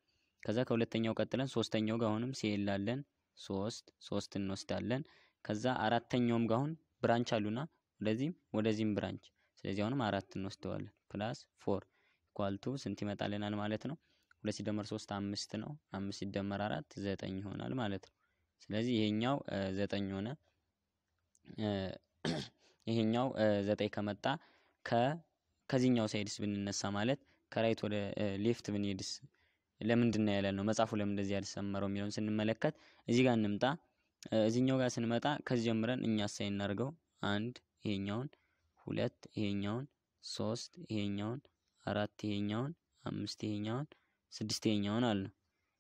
ከዛ ከሁለተኛው ቀጥለን ሶስተኛው ጋር አሁንም CL አለን። ሶስት ሶስት እንወስዳለን። ከዛ አራተኛውም ጋር አሁን branch አሉና ወደዚህም ወደዚህም branch ስለዚህ አሁንም አራት እንወስደዋለን። plus four equal to ስንት ይመጣልናል ማለት ነው? ሁለት ሲደመር ሶስት አምስት ነው። አምስት ሲደመር አራት ዘጠኝ ይሆናል ማለት ነው። ስለዚህ ይሄኛው ዘጠኝ ሆነ። ይሄኛው ዘጠኝ ከመጣ ከዚህኛው side ስ ብንነሳ ማለት ከ right ወደ left ብንሄድስ ለምንድን ነው ያለን ነው መጽሐፉ ለምን እንደዚህ ያልሰመረው የሚለውን ስንመለከት እዚህ ጋር እንምጣ። እዚህኛው ጋር ስንመጣ ከዚህ ጀምረን እኛ ሳይ እናድርገው። አንድ ይሄኛውን፣ ሁለት ይሄኛውን፣ ሶስት ይሄኛውን፣ አራት ይሄኛውን፣ አምስት ይሄኛውን፣ ስድስት ይሄኛውን አለ።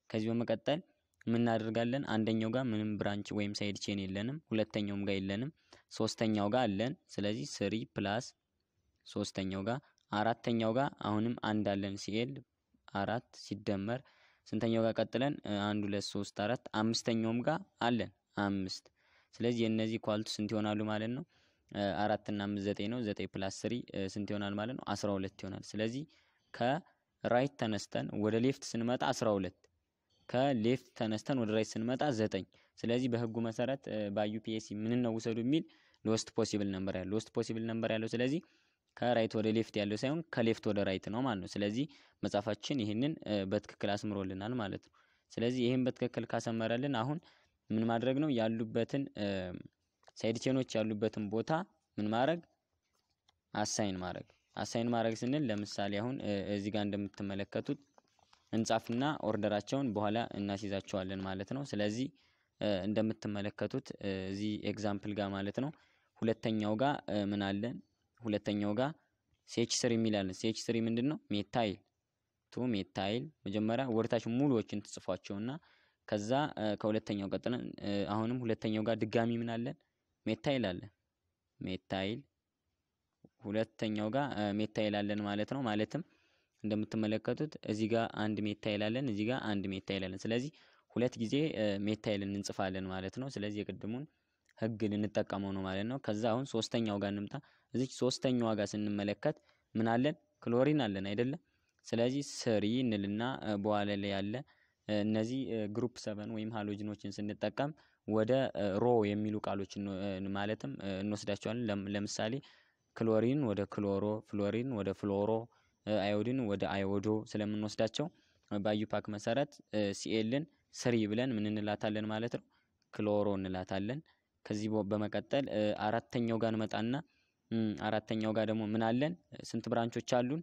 ከዚህ በመቀጠል ምን እናደርጋለን? አንደኛው ጋር ምንም branch ወይም side chain የለንም። ሁለተኛውም ጋር የለንም። ሶስተኛው ጋር አለን። ስለዚህ three plus ሶስተኛው ጋር አራተኛው ጋር አሁንም አንድ አለን CL አራት ሲደመር ስንተኛው ጋር ቀጥለን አንድ ሁለት ሶስት አራት አምስተኛውም ጋር አለን አምስት። ስለዚህ የእነዚህ equal to ስንት ይሆናሉ ማለት ነው? አራት እና አምስት ዘጠኝ ነው። ዘጠኝ plus three ስንት ይሆናል ማለት ነው? አስራ ሁለት ይሆናል። ስለዚህ ከ right ተነስተን ወደ left ስንመጣ አስራ ሁለት ከ left ተነስተን ወደ right ስንመጣ ዘጠኝ። ስለዚህ በህጉ መሰረት በ IUPAC ምን ነው ውሰዱ የሚል lowest possible number ያለው lowest possible number ያለው ስለዚህ ከ right ወደ left ያለው ሳይሆን ከ left ወደ right ነው ማለት ነው። ስለዚህ መጽሐፋችን ይህንን በትክክል አስምሮልናል ማለት ነው። ስለዚህ ይህን በትክክል ካሰመረልን አሁን ምን ማድረግ ነው ያሉበትን side chain ኦች ያሉበትን ቦታ ምን ማድረግ assign ማድረግ assign ማድረግ ስንል ለምሳሌ አሁን እዚህ ጋር እንደምትመለከቱት እንጻፍና order ኣቸውን በኋላ እናስይዛቸዋለን ማለት ነው። ስለዚህ እንደምትመለከቱት እዚህ example ጋር ማለት ነው ሁለተኛው ጋር ምን አለን? ሁለተኛው ጋር CH three የሚላለን CH three ምንድን ነው? methyl two methyl መጀመሪያ ወደታች ሙሉዎችን ትጽፏቸውና ከዛ ከሁለተኛው ቀጥለን አሁንም ሁለተኛው ጋር ድጋሚ ምን አለን? methyl አለን። methyl ሁለተኛው ጋር methyl አለን ማለት ነው። ማለትም እንደምትመለከቱት እዚህ ጋር አንድ methyl አለን፣ እዚህ ጋር አንድ methyl አለን። ስለዚህ ሁለት ጊዜ methyl ን እንጽፋለን ማለት ነው። ስለዚህ የቅድሙን ህግ ልንጠቀመው ነው ማለት ነው። ከዛ አሁን ሶስተኛው ጋር እንምጣ። እዚች ሶስተኛዋ ጋር ስንመለከት ምን አለን? ክሎሪን አለን አይደለም? ስለዚህ three እንልና በኋላ ላይ ያለ እነዚህ group seven ወይም halogen ኦችን ስንጠቀም ወደ ሮ የሚሉ ቃሎችን ማለትም እንወስዳቸዋለን። ለምሳሌ ክሎሪን ወደ chloro፣ ፍሎሪን ወደ fluoro፣ አዮዲን ወደ iodo ስለምንወስዳቸው በ IUPAC መሰረት CL ን three ብለን ምን እንላታለን ማለት ነው? chloro እንላታለን። ከዚህ በመቀጠል አራተኛው ጋር እንመጣና አራተኛው ጋር ደግሞ ምን አለን? ስንት branch ኦች አሉን?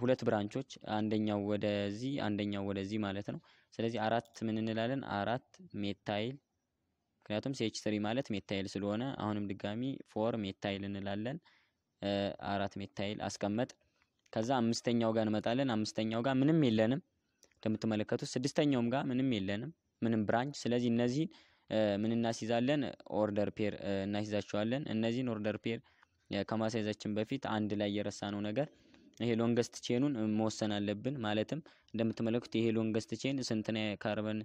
ሁለት branch ኦች፣ አንደኛው ወደዚህ አንደኛው ወደዚህ ማለት ነው። ስለዚህ አራት ምን እንላለን? አራት methyl ምክንያቱም CH three ማለት methyl ስለሆነ አሁንም ድጋሚ four methyl እንላለን። አራት methyl አስቀመጥን። ከዛ አምስተኛው ጋር እንመጣለን። አምስተኛው ጋር ምንም የለንም እንደምትመለከቱት። ስድስተኛውም ጋር ምንም የለንም ምንም branch። ስለዚህ እነዚህን ምን እናስይዛለን? order pair እናስይዛቸዋለን። እነዚህን order pair ከማስያዛችን በፊት አንድ ላይ የረሳነው ነገር ይሄ longest chain ኡን መወሰን አለብን። ማለትም እንደምትመለከቱት ይሄ longest chain ስንት ካርበን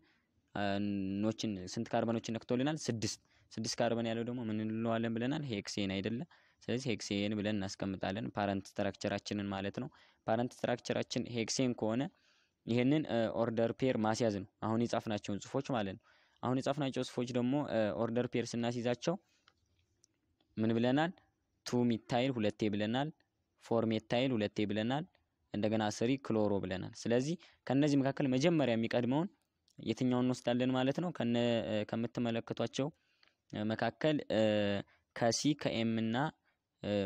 ኖችን ስንት ካርበኖችን ነክቶልናል? ስድስት ስድስት ካርበን ያለው ደግሞ ምን እንለዋለን ብለናል? hexane አይደለ? ስለዚህ hexane ብለን እናስቀምጣለን። parent structure ኣችንን ማለት ነው። parent structure ኣችን hexane ከሆነ ይህንን order pair ማስያዝ ነው። አሁን የጻፍናቸውን ጽሁፎች ማለት ነው። አሁን የጻፍናቸው ጽሁፎች ደግሞ order pair ስናስይዛቸው ምን ብለናል? two methyl ሁለቴ ብለናል። four methyl ሁለቴ ብለናል። እንደገና three chloro ብለናል። ስለዚህ ከነዚህ መካከል መጀመሪያ የሚቀድመውን የትኛውን እንወስዳለን ማለት ነው? ከምትመለከቷቸው መካከል ከ C ከ M እና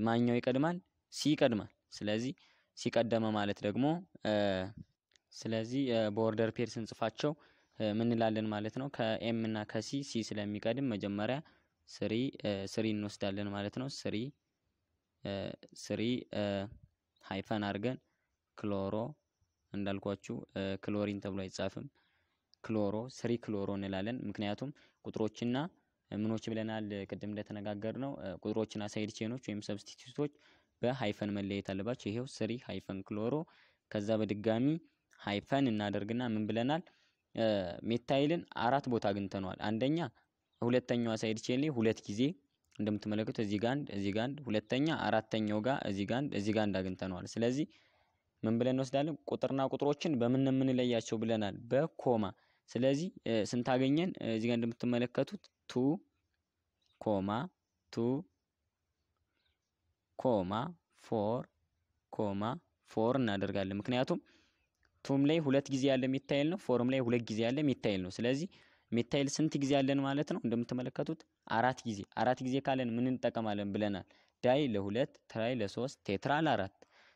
ማኛው ይቀድማል? C ይቀድማል። ስለዚህ C ቀደመ ማለት ደግሞ ስለዚህ በ order pair ስንጽፋቸው ምን ማለት ነው? ከ M እና ከ C C ስለሚቀድም መጀመሪያ three three እንወስዳለን ማለት ነው። three three hyphen አድርገን chloro እንዳልኳችሁ ክሎሪን ተብሎ አይጻፍም። chloro three chloro እንላለን። ምክንያቱም ቁጥሮችና ምኖች ብለናል ቅድም እንደተነጋገር ነው። ቁጥሮችና side chain ኦች ወይም substitute ኦች በ hyphen መለየት አለባቸው። ይሄው three hyphen chloro ከዛ በድጋሚ hyphen እናደርግና ምን ብለናል? methyl ን አራት ቦታ አግኝተነዋል። አንደኛ ሁለተኛዋ side chain ላይ ሁለት ጊዜ እንደምትመለከቱ እዚህ ጋር አንድ እዚህ ጋር አንድ፣ ሁለተኛ አራተኛው ጋር እዚህ ጋር አንድ እዚህ ጋር አንድ አግኝተነዋል። ስለዚህ ምን ብለን እንወስዳለን? ቁጥርና ቁጥሮችን በምን የምንለያቸው ብለናል? በ comma ስለዚህ ስንት አገኘን? እዚህ ጋር እንደምትመለከቱት two comma two comma four comma four እናደርጋለን። ምክንያቱም two ም ላይ ሁለት ጊዜ ያለ methyl ነው፣ four ም ላይ ሁለት ጊዜ ያለ methyl ነው። ስለዚህ methyl ስንት ጊዜ ያለን ማለት ነው? እንደምትመለከቱት አራት ጊዜ። አራት ጊዜ ካለን ምን እንጠቀማለን ብለናል? di ለሁለት tri ለሶስት tetra ለአራት።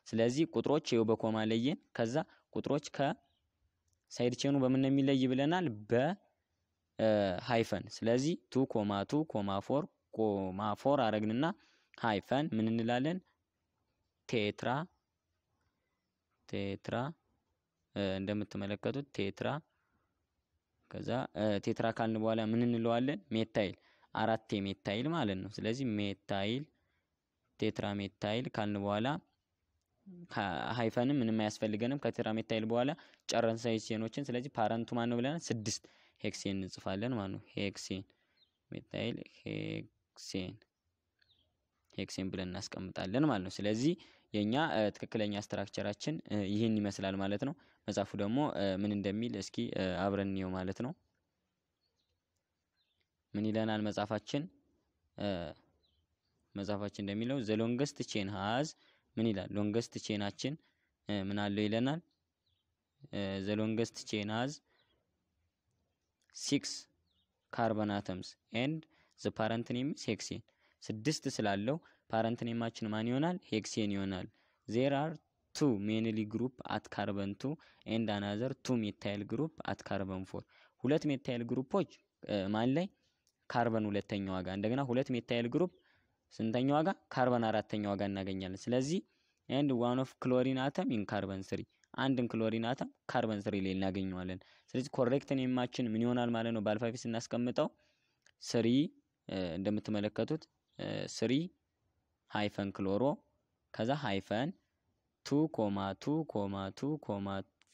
ስለዚህ ቁጥሮች ይኸው በ comma ለየን። ከዛ ቁጥሮች ከ side chain ኡ በምን የሚለይ ብለናል? በ hyphen። ስለዚህ two comma two comma four comma four አረግንና hyphen ምን እንላለን? tetra tetra እንደምትመለከቱት tetra ከዛ tetra ካልን በኋላ ምን እንለዋለን? methyl አራቴ methyl ማለት ነው። ስለዚህ methyl tetra methyl ካልን በኋላ hyphen ም ምንም አያስፈልገንም። ከ tetra methyl በኋላ ጨረስን side chain ኦችን። ስለዚህ parent ኡ ማን ነው ብለናል? ስድስት hexane እንጽፋለን ማለት ነው። hexane methyl hexane hexane ብለን እናስቀምጣለን ማለት ነው። ስለዚህ የኛ ትክክለኛ structure ኣችን ይህን ይመስላል ማለት ነው። መጽሐፉ ደግሞ ምን እንደሚል እስኪ አብረን እንየው ማለት ነው። ምን ይለናል መጽሐፋችን? መጽሐፋችን እንደሚለው the longest chain has ምን ይላል? longest chain ኣችን ምን አለው ይለናል። the longest chain has six carbon atoms and the parent name hexane ስድስት ስላለው parent name ኣችን ማን ይሆናል? hexane ይሆናል። there are two methyl group at carbon two and another two methyl group at carbon four ሁለት methyl group ኦች ማን ላይ? ካርበን ሁለተኛዋ ጋር እንደገና ሁለት methyl group ስንተኛዋ ጋር? ካርበን አራተኛዋ ጋር እናገኛለን። ስለዚህ and one of chlorine atom in carbon three አንድን chlorine atom carbon three ላይ እናገኘዋለን። ስለዚህ correct name ኣችን ምን ይሆናል ማለት ነው? በ alphabet ስናስቀምጠው three እንደምትመለከቱት three hyphen chloro ከዛ hyphen two comma two comma two comma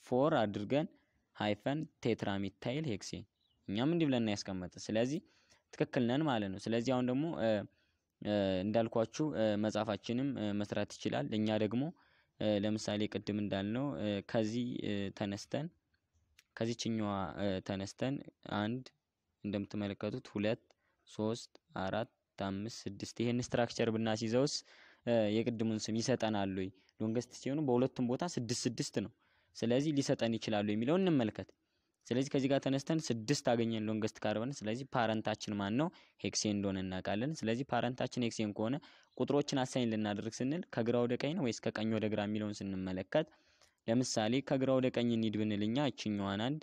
four አድርገን hyphen tetramethyl hexane እኛም እንዲህ ብለን ያስቀመጥነው ስለዚህ ትክክል ነን ማለት ነው። ስለዚህ አሁን ደግሞ እንዳልኳችሁ መጽሐፋችንም መስራት ይችላል። እኛ ደግሞ ለምሳሌ ቅድም እንዳልነው ከዚህ ተነስተን ከዚችኛዋ ተነስተን አንድ እንደምትመለከቱት ሁለት ሶስት አራት አምስት ስድስት ይሄን structure ብናስይዘውስ የቅድሙን ስም ይሰጠናል ወይ? longest ሲሆኑ በሁለቱም ቦታ ስድስት ስድስት ነው። ስለዚህ ሊሰጠን ይችላሉ የሚለውን እንመልከት። ስለዚህ ከዚህ ጋር ተነስተን ስድስት አገኘን longest carbon። ስለዚህ parent ኣችን ማን ነው? hexane እንደሆነ እናውቃለን። ስለዚህ parent ኣችን hexane ከሆነ ቁጥሮችን assign ልናደርግ ስንል ከግራ ወደ ቀኝ ነው ወይስ ከቀኝ ወደ ግራ የሚለውን ስንመለከት ለምሳሌ ከግራ ወደ ቀኝ እንሂድ ብንል እኛ እችኛዋን አንድ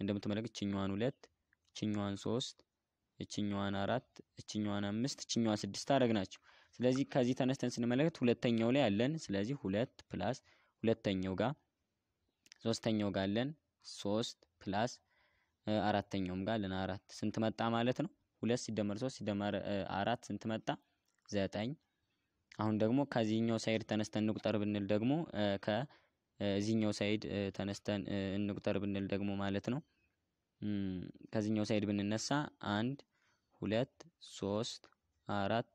እንደምትመለከት እችኛዋን ሁለት እችኛዋን ሶስት እችኛዋን አራት እችኛዋን አምስት እችኛዋን ስድስት አደረግናቸው። ስለዚህ ከዚህ ተነስተን ስንመለከት ሁለተኛው ላይ አለን። ስለዚህ ሁለት plus ሁለተኛው ጋር ሶስተኛው ጋር አለን ሶስት plus አራተኛውም ጋር አለን አራት ስንት መጣ ማለት ነው? ሁለት ሲደመር ሶስት ሲደመር አራት ስንት መጣ? ዘጠኝ። አሁን ደግሞ ከዚህኛው side ተነስተን እንቁጠር ብንል ደግሞ ከዚህኛው side ተነስተን እንቁጠር ብንል ደግሞ ማለት ነው ከዚህኛው ሳይድ ብንነሳ አንድ ሁለት ሶስት አራት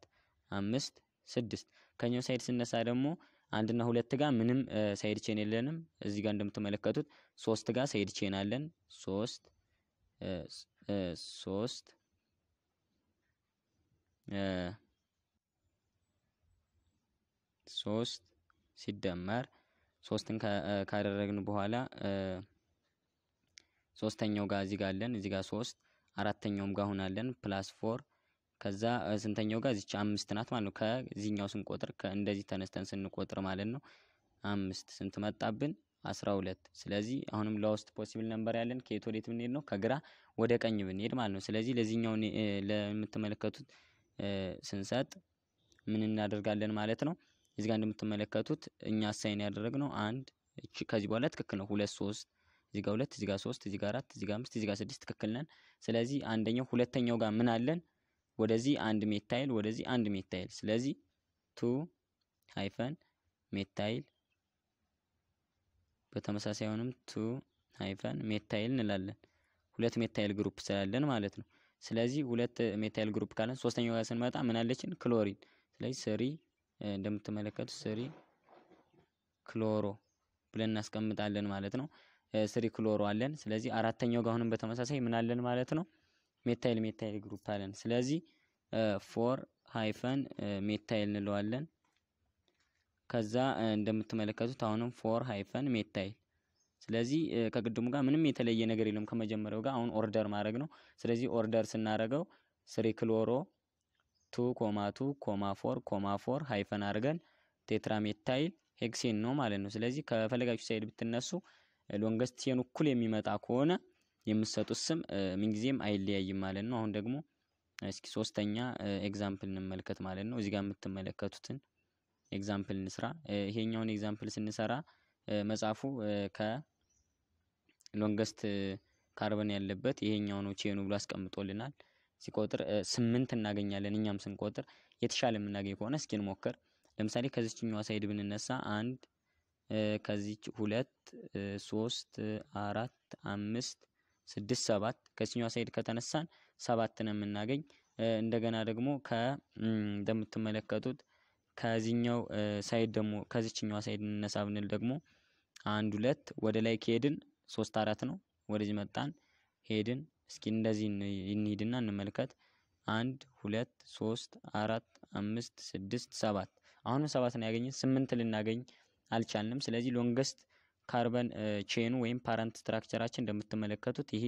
አምስት ስድስት ከኛው side ስነሳ ደግሞ አንድና ሁለት ጋር ምንም side chain የለንም። እዚህ ጋር እንደምትመለከቱት ሶስት ጋር side chain አለን። ሶስት ሶስት ሶስት ሲደመር ሶስትን ካደረግን በኋላ ሶስተኛው ጋር እዚህ ጋር አለን። እዚህ ጋር ሶስት አራተኛውም ጋር ሆናለን plus four ከዛ ስንተኛው ጋር እዚች አምስት ናት ማለት ነው። ከዚህኛው ስንቆጥር እንደዚህ ተነስተን ስንቆጥር ማለት ነው አምስት ስንት መጣብን? አስራ ሁለት ስለዚህ አሁንም lowest possible number ያለን ከየት ወዴት ብንሄድ ነው? ከግራ ወደ ቀኝ ብንሄድ ማለት ነው። ስለዚህ ለዚህኛው ለምትመለከቱት ስንሰጥ ምን እናደርጋለን ማለት ነው። እዚህ እንደምትመለከቱት እኛ assign ያደረግነው አንድ ከዚህ በኋላ ትክክል ነው። ሁለት ሶስት እዚህ ጋር ሁለት እዚህ ጋር ሶስት እዚህ ጋር አራት እዚህ ጋር አምስት እዚህ ጋር ስድስት ትክክል ነን። ስለዚህ አንደኛው ሁለተኛው ጋር ምን አለን? ወደዚህ አንድ methyl ወደዚህ አንድ methyl ስለዚህ two hyphen methyl በተመሳሳይ ሆንም two hyphen methyl እንላለን። ሁለት methyl group ስላለን ማለት ነው። ስለዚህ ሁለት methyl group ካለን ሶስተኛው ጋር ስንመጣ ምን አለችን? ክሎሪን ስለዚህ three እንደምትመለከቱት three chloro ብለን እናስቀምጣለን ማለት ነው። three chloro አለን። ስለዚህ አራተኛው ጋር አሁንም በተመሳሳይ ምን አለን ማለት ነው methyl methyl group አለን። ስለዚህ four hyphen methyl እንለዋለን። ከዛ እንደምትመለከቱት አሁንም four hyphen methyl። ስለዚህ ከቅድሙ ጋር ምንም የተለየ ነገር የለም ከመጀመሪያው ጋር አሁን order ማድረግ ነው። ስለዚህ order ስናደርገው three chloro two comma two comma four comma four hyphen አድርገን tetramethyl hexane ነው ማለት ነው። ስለዚህ ከፈለጋችሁ side ብትነሱ longest chain እኩል የሚመጣ ከሆነ የምትሰጡት ስም ምንጊዜም አይለያይም ማለት ነው። አሁን ደግሞ እስኪ ሶስተኛ example እንመልከት ማለት ነው። እዚህ ጋር የምትመለከቱትን example እንስራ። ይሄኛውን example ስንሰራ መጽሐፉ ከ longest carbon ያለበት ይሄኛው ነው chain ኡ ብሎ አስቀምጦልናል። ሲቆጥር ስምንት እናገኛለን። እኛም ስንቆጥር የተሻለ የምናገኝ ከሆነ እስኪ እንሞክር። ለምሳሌ ከዚችኛዋ side ብንነሳ አንድ ከዚች ሁለት ሶስት አራት አምስት ስድስት ሰባት ከዚችኛዋ side ከተነሳን ሰባት ነው የምናገኝ። እንደገና ደግሞ ከ እንደምትመለከቱት ከዚህኛው side ደግሞ ከዚችኛዋ side እንነሳ ብንል ደግሞ አንድ ሁለት ወደ ላይ ከሄድን ሶስት አራት ነው። ወደዚህ መጣን ሄድን። እስኪ እንደዚህ እንሂድና እንመልከት። አንድ ሁለት ሶስት አራት አምስት ስድስት ሰባት አሁንም ሰባት ነው ያገኘን። ስምንት ልናገኝ አልቻልንም። ስለዚህ longest carbon chain ኡ ወይም parent structure ኣችን እንደምትመለከቱት ይሄ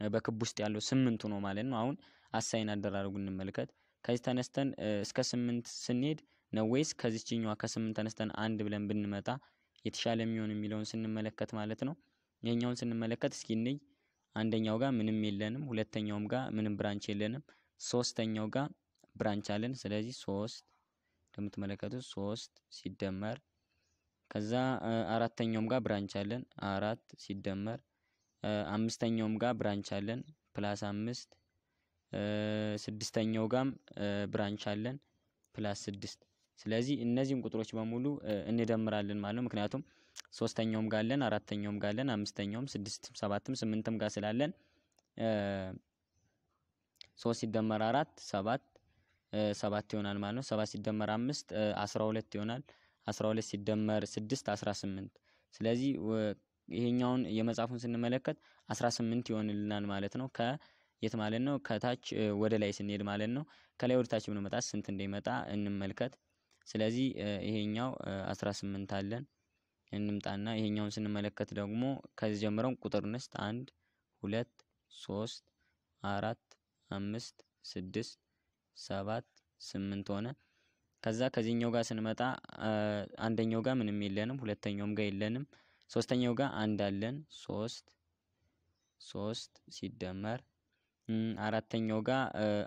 በክብ ውስጥ ያለው ስምንቱ ነው ማለት ነው። አሁን assign አደራረጉ እንመልከት። ከዚህ ተነስተን እስከ ስምንት ስንሄድ ነው ወይስ ከዚችኛዋ ከስምንት ተነስተን አንድ ብለን ብንመጣ የተሻለ የሚሆን የሚለውን ስንመለከት ማለት ነው። ይሄኛውን ስንመለከት እስኪ እንይ። አንደኛው ጋር ምንም የለንም። ሁለተኛውም ጋር ምንም branch የለንም። ሶስተኛው ጋር branch አለን። ስለዚህ ሶስት እንደምትመለከቱት ሶስት ሲደመር ከዛ አራተኛውም ጋር branch አለን አራት ሲደመር አምስተኛውም ጋር branch አለን plus አምስት ስድስተኛው ጋር branch አለን ፕላስ ስድስት ስለዚህ እነዚህን ቁጥሮች በሙሉ እንደምራለን ማለት ነው። ምክንያቱም ሶስተኛውም ጋር አለን፣ አራተኛውም ጋር አለን፣ አምስተኛውም፣ ስድስትም፣ ሰባትም ስምንትም ጋር ስላለን ሶስት ሲደመር አራት ሰባት ሰባት ይሆናል ማለት ነው። ሰባት ሲደመር አምስት አስራ ሁለት ይሆናል። አስራ ሁለት ሲደመር ስድስት አስራ ስምንት ስለዚህ ይሄኛውን የመጽሐፉን ስንመለከት አስራ ስምንት ይሆንልናል ማለት ነው። ከየት ማለት ነው? ከታች ወደ ላይ ስንሄድ ማለት ነው። ከላይ ወደ ታች ብንመጣ ስንት እንደሚመጣ እንመልከት። ስለዚህ ይሄኛው አስራ ስምንት አለን። እንምጣና ይሄኛውን ስንመለከት ደግሞ ከዚህ ጀምረን ቁጥር እንስጥ። አንድ ሁለት ሶስት አራት አምስት ስድስት ሰባት ስምንት ሆነ። ከዛ ከዚህኛው ጋር ስንመጣ አንደኛው ጋር ምንም የለንም፣ ሁለተኛውም ጋር የለንም፣ ሶስተኛው ጋር አንድ አለን። ሶስት ሶስት ሲደመር አራተኛው ጋር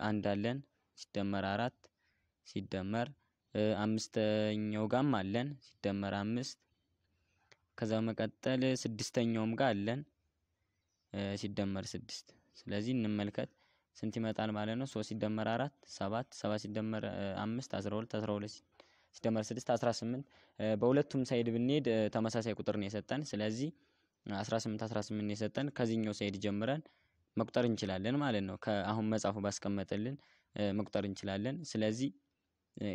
አንድ አለን። ሲደመር አራት ሲደመር አምስተኛው ጋርም አለን። ሲደመር አምስት ከዛ መቀጠል ስድስተኛውም ጋር አለን። ሲደመር ስድስት። ስለዚህ እንመልከት ስንት ይመጣል ማለት ነው። ሶስት ሲደመር አራት ሰባት ሰባት ሲደመር አምስት አስራ ሁለት አስራ ሁለት ሲደመር ስድስት አስራ ስምንት በሁለቱም ሳይድ ብንሄድ ተመሳሳይ ቁጥር ነው የሰጠን። ስለዚህ አስራ ስምንት አስራ ስምንት የሰጠን ከዚህኛው side ጀምረን መቁጠር እንችላለን ማለት ነው። ከአሁን መጽሐፉ ባስቀመጠልን መቁጠር እንችላለን። ስለዚህ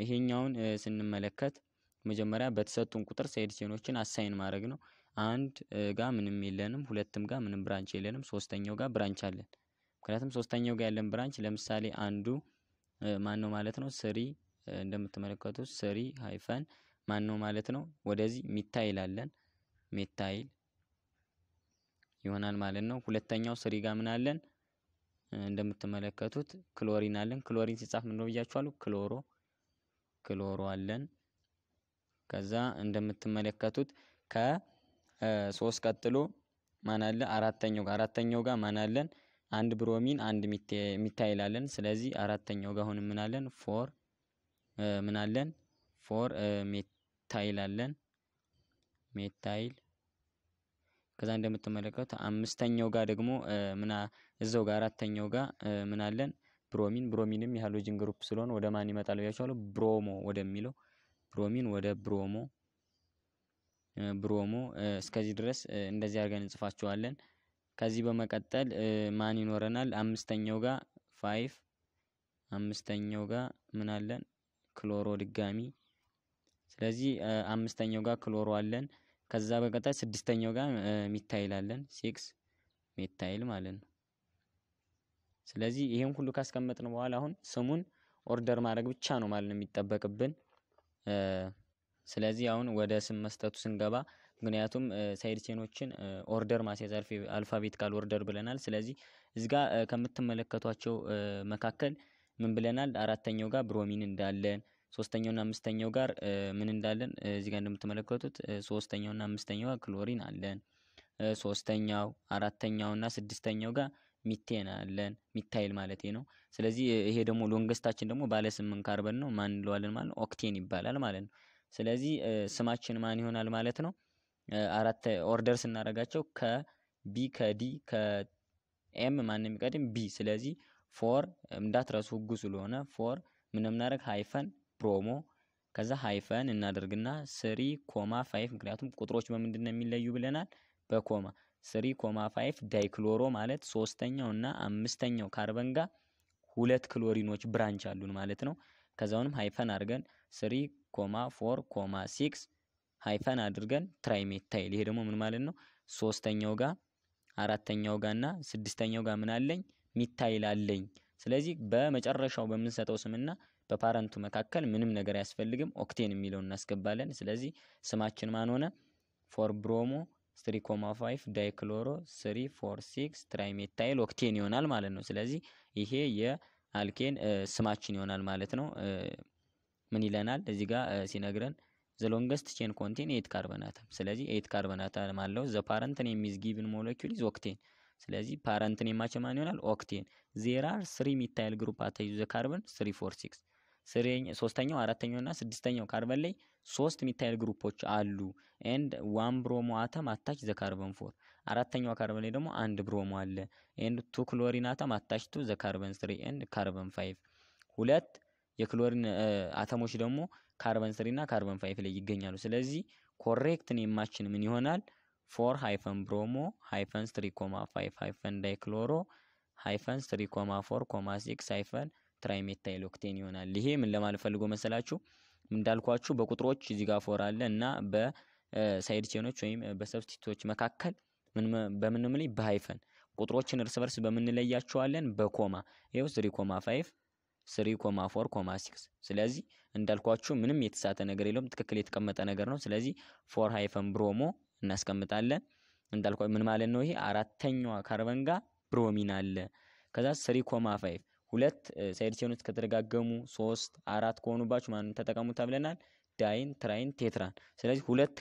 ይሄኛውን ስንመለከት መጀመሪያ በተሰጡን ቁጥር side chain ኦችን assign ማድረግ ነው። አንድ ጋር ምንም የለንም፣ ሁለትም ጋር ምንም branch የለንም፣ ሶስተኛው ጋር branch አለን። ምክንያቱም ሶስተኛው ጋር ያለን branch ለምሳሌ አንዱ ማን ነው ማለት ነው? three እንደምትመለከቱት three hyphen ማን ነው ማለት ነው? ወደዚህ methyl አለን methyl ይሆናል ማለት ነው። ሁለተኛው three ጋር ምን አለን? እንደምትመለከቱት ክሎሪን አለን። ክሎሪን ሲጻፍ ምን ነው ብያችኋለሁ? chloro chloro አለን። ከዛ እንደምትመለከቱት ከሶስት ቀጥሎ ማን አለ? አራተኛው ጋር አራተኛው ጋር ማን አለን? አንድ bromine አንድ methyl አለን። ስለዚህ አራተኛው ጋር አሁን ምን አለን? four ምን አለን? four methyl አለን methyl ከዛ እንደምትመለከቱት አምስተኛው ጋር ደግሞ ምና እዛው ጋር አራተኛው ጋር ምን አለን? bromine bromine ም የ halogen group ስለሆነ ወደ ማን ይመጣል ብያችኋለሁ? bromo ወደሚለው bromine ወደ bromo bromo እስከዚህ ድረስ እንደዚህ አድርገን እንጽፋቸዋለን። ከዚህ በመቀጠል ማን ይኖረናል? አምስተኛው ጋር five አምስተኛው ጋር ምን አለን? chloro ድጋሚ ስለዚህ አምስተኛው ጋር chloro አለን። ከዛ በቀጣይ ስድስተኛው ጋር methyl አለን six methyl ማለት ነው። ስለዚህ ይሄን ሁሉ ካስቀመጥን በኋላ አሁን ስሙን order ማድረግ ብቻ ነው ማለት ነው የሚጠበቅብን። ስለዚህ አሁን ወደ ስም መስጠቱ ስንገባ ምክንያቱም side chain ኦችን order ማስያዝ alphabetical order ብለናል። ስለዚህ እዚህ ከምትመለከቷቸው መካከል ምን ብለናል? አራተኛው ጋር bromine እንዳለን ሶስተኛውና አምስተኛው ጋር ምን እንዳለን እዚህ ጋር እንደምትመለከቱት ሶስተኛውና አምስተኛው ጋር ክሎሪን አለን። ሶስተኛው አራተኛውና ስድስተኛው ጋር ሚቴን አለን methyl ማለት ነው። ስለዚህ ይሄ ደግሞ longest ኣችን ደግሞ ባለ ስምንት ካርበን ነው። ማን እንለዋለን ማለት ነው? octane ይባላል ማለት ነው። ስለዚህ ስማችን ማን ይሆናል ማለት ነው? አራት order ስናደርጋቸው ከ B ከ D ከ M ማን የሚቀድም B። ስለዚህ four እንዳትረሱ ህጉ ስለሆነ four ምን የምናደርግ hyphen bromo ከዛ hyphen እናደርግና three comma five ምክንያቱም ቁጥሮች በምንድን ነው የሚለዩ ብለናል? በ comma three comma five dichloro ማለት ሶስተኛው እና አምስተኛው ካርበን ጋር ሁለት chlorine ኦች branch አሉን ማለት ነው። ከዛውንም hyphen አድርገን three comma four comma six hyphen አድርገን trimethyl ይሄ ደግሞ ምን ማለት ነው? ሶስተኛው ጋር አራተኛው ጋር እና ስድስተኛው ጋር ምን አለኝ methyl አለኝ። ስለዚህ በመጨረሻው በምንሰጠው ስምና በ parent ኡ መካከል ምንም ነገር አያስፈልግም። octane የሚለውን እናስገባለን። ስለዚህ ስማችን ማን ሆነ? four bromo three comma five dichloro three four six trimethyl octane ይሆናል ማለት ነው። ስለዚህ ይሄ የ alkane ስማችን ይሆናል ማለት ነው። ምን ይለናል እዚህ ጋር ሲነግረን the longest chain contain eight carbon atom። ስለዚህ eight carbon atom አለው። the parent name is given molecule is octane። ስለዚህ parent name ኣችን ማን ይሆናል? octane። there are three methyl group attach the carbon three four six ሶስተኛው አራተኛው እና ስድስተኛው ካርበን ላይ ሶስት methyl group ኦች አሉ። and one bromo atom attach the carbon four አራተኛው ካርበን ላይ ደግሞ አንድ bromo አለ። and two chlorine atom attach to the carbon three and carbon five ሁለት የ chlorine atom ኦች ደግሞ carbon three እና carbon five ላይ ይገኛሉ። ስለዚህ correct name ኣችን ምን ይሆናል? four hyphen bromo hyphen three comma five hyphen dichloro hyphen three comma four comma six hyphen trimethyl octane ይሆናል። ይሄ ምን ለማለት ፈልጎ መሰላችሁ? እንዳልኳችሁ በቁጥሮች እዚህ ጋር four አለ እና በ side chain ኦች ወይም በ substituent ኦች መካከል በምንም ላይ በ hyphen ቁጥሮችን እርስ በርስ በምንለያቸዋለን በ comma ይኸው three comma five three comma four comma six። ስለዚህ እንዳልኳችሁ ምንም የተሳተ ነገር የለውም፣ ትክክል የተቀመጠ ነገር ነው። ስለዚህ four hyphen bromo እናስቀምጣለን። እንዳልኳ ምን ማለት ነው? ይሄ አራተኛዋ ካርበን ጋር bromine አለ። ከዛ three comma five ሁለት side chain ኦች ከተደጋገሙ ሶስት አራት ከሆኑባችሁ ማንን ተጠቀሙ ተብለናል? di ን፣ tri ን፣ tetra ን። ስለዚህ ሁለት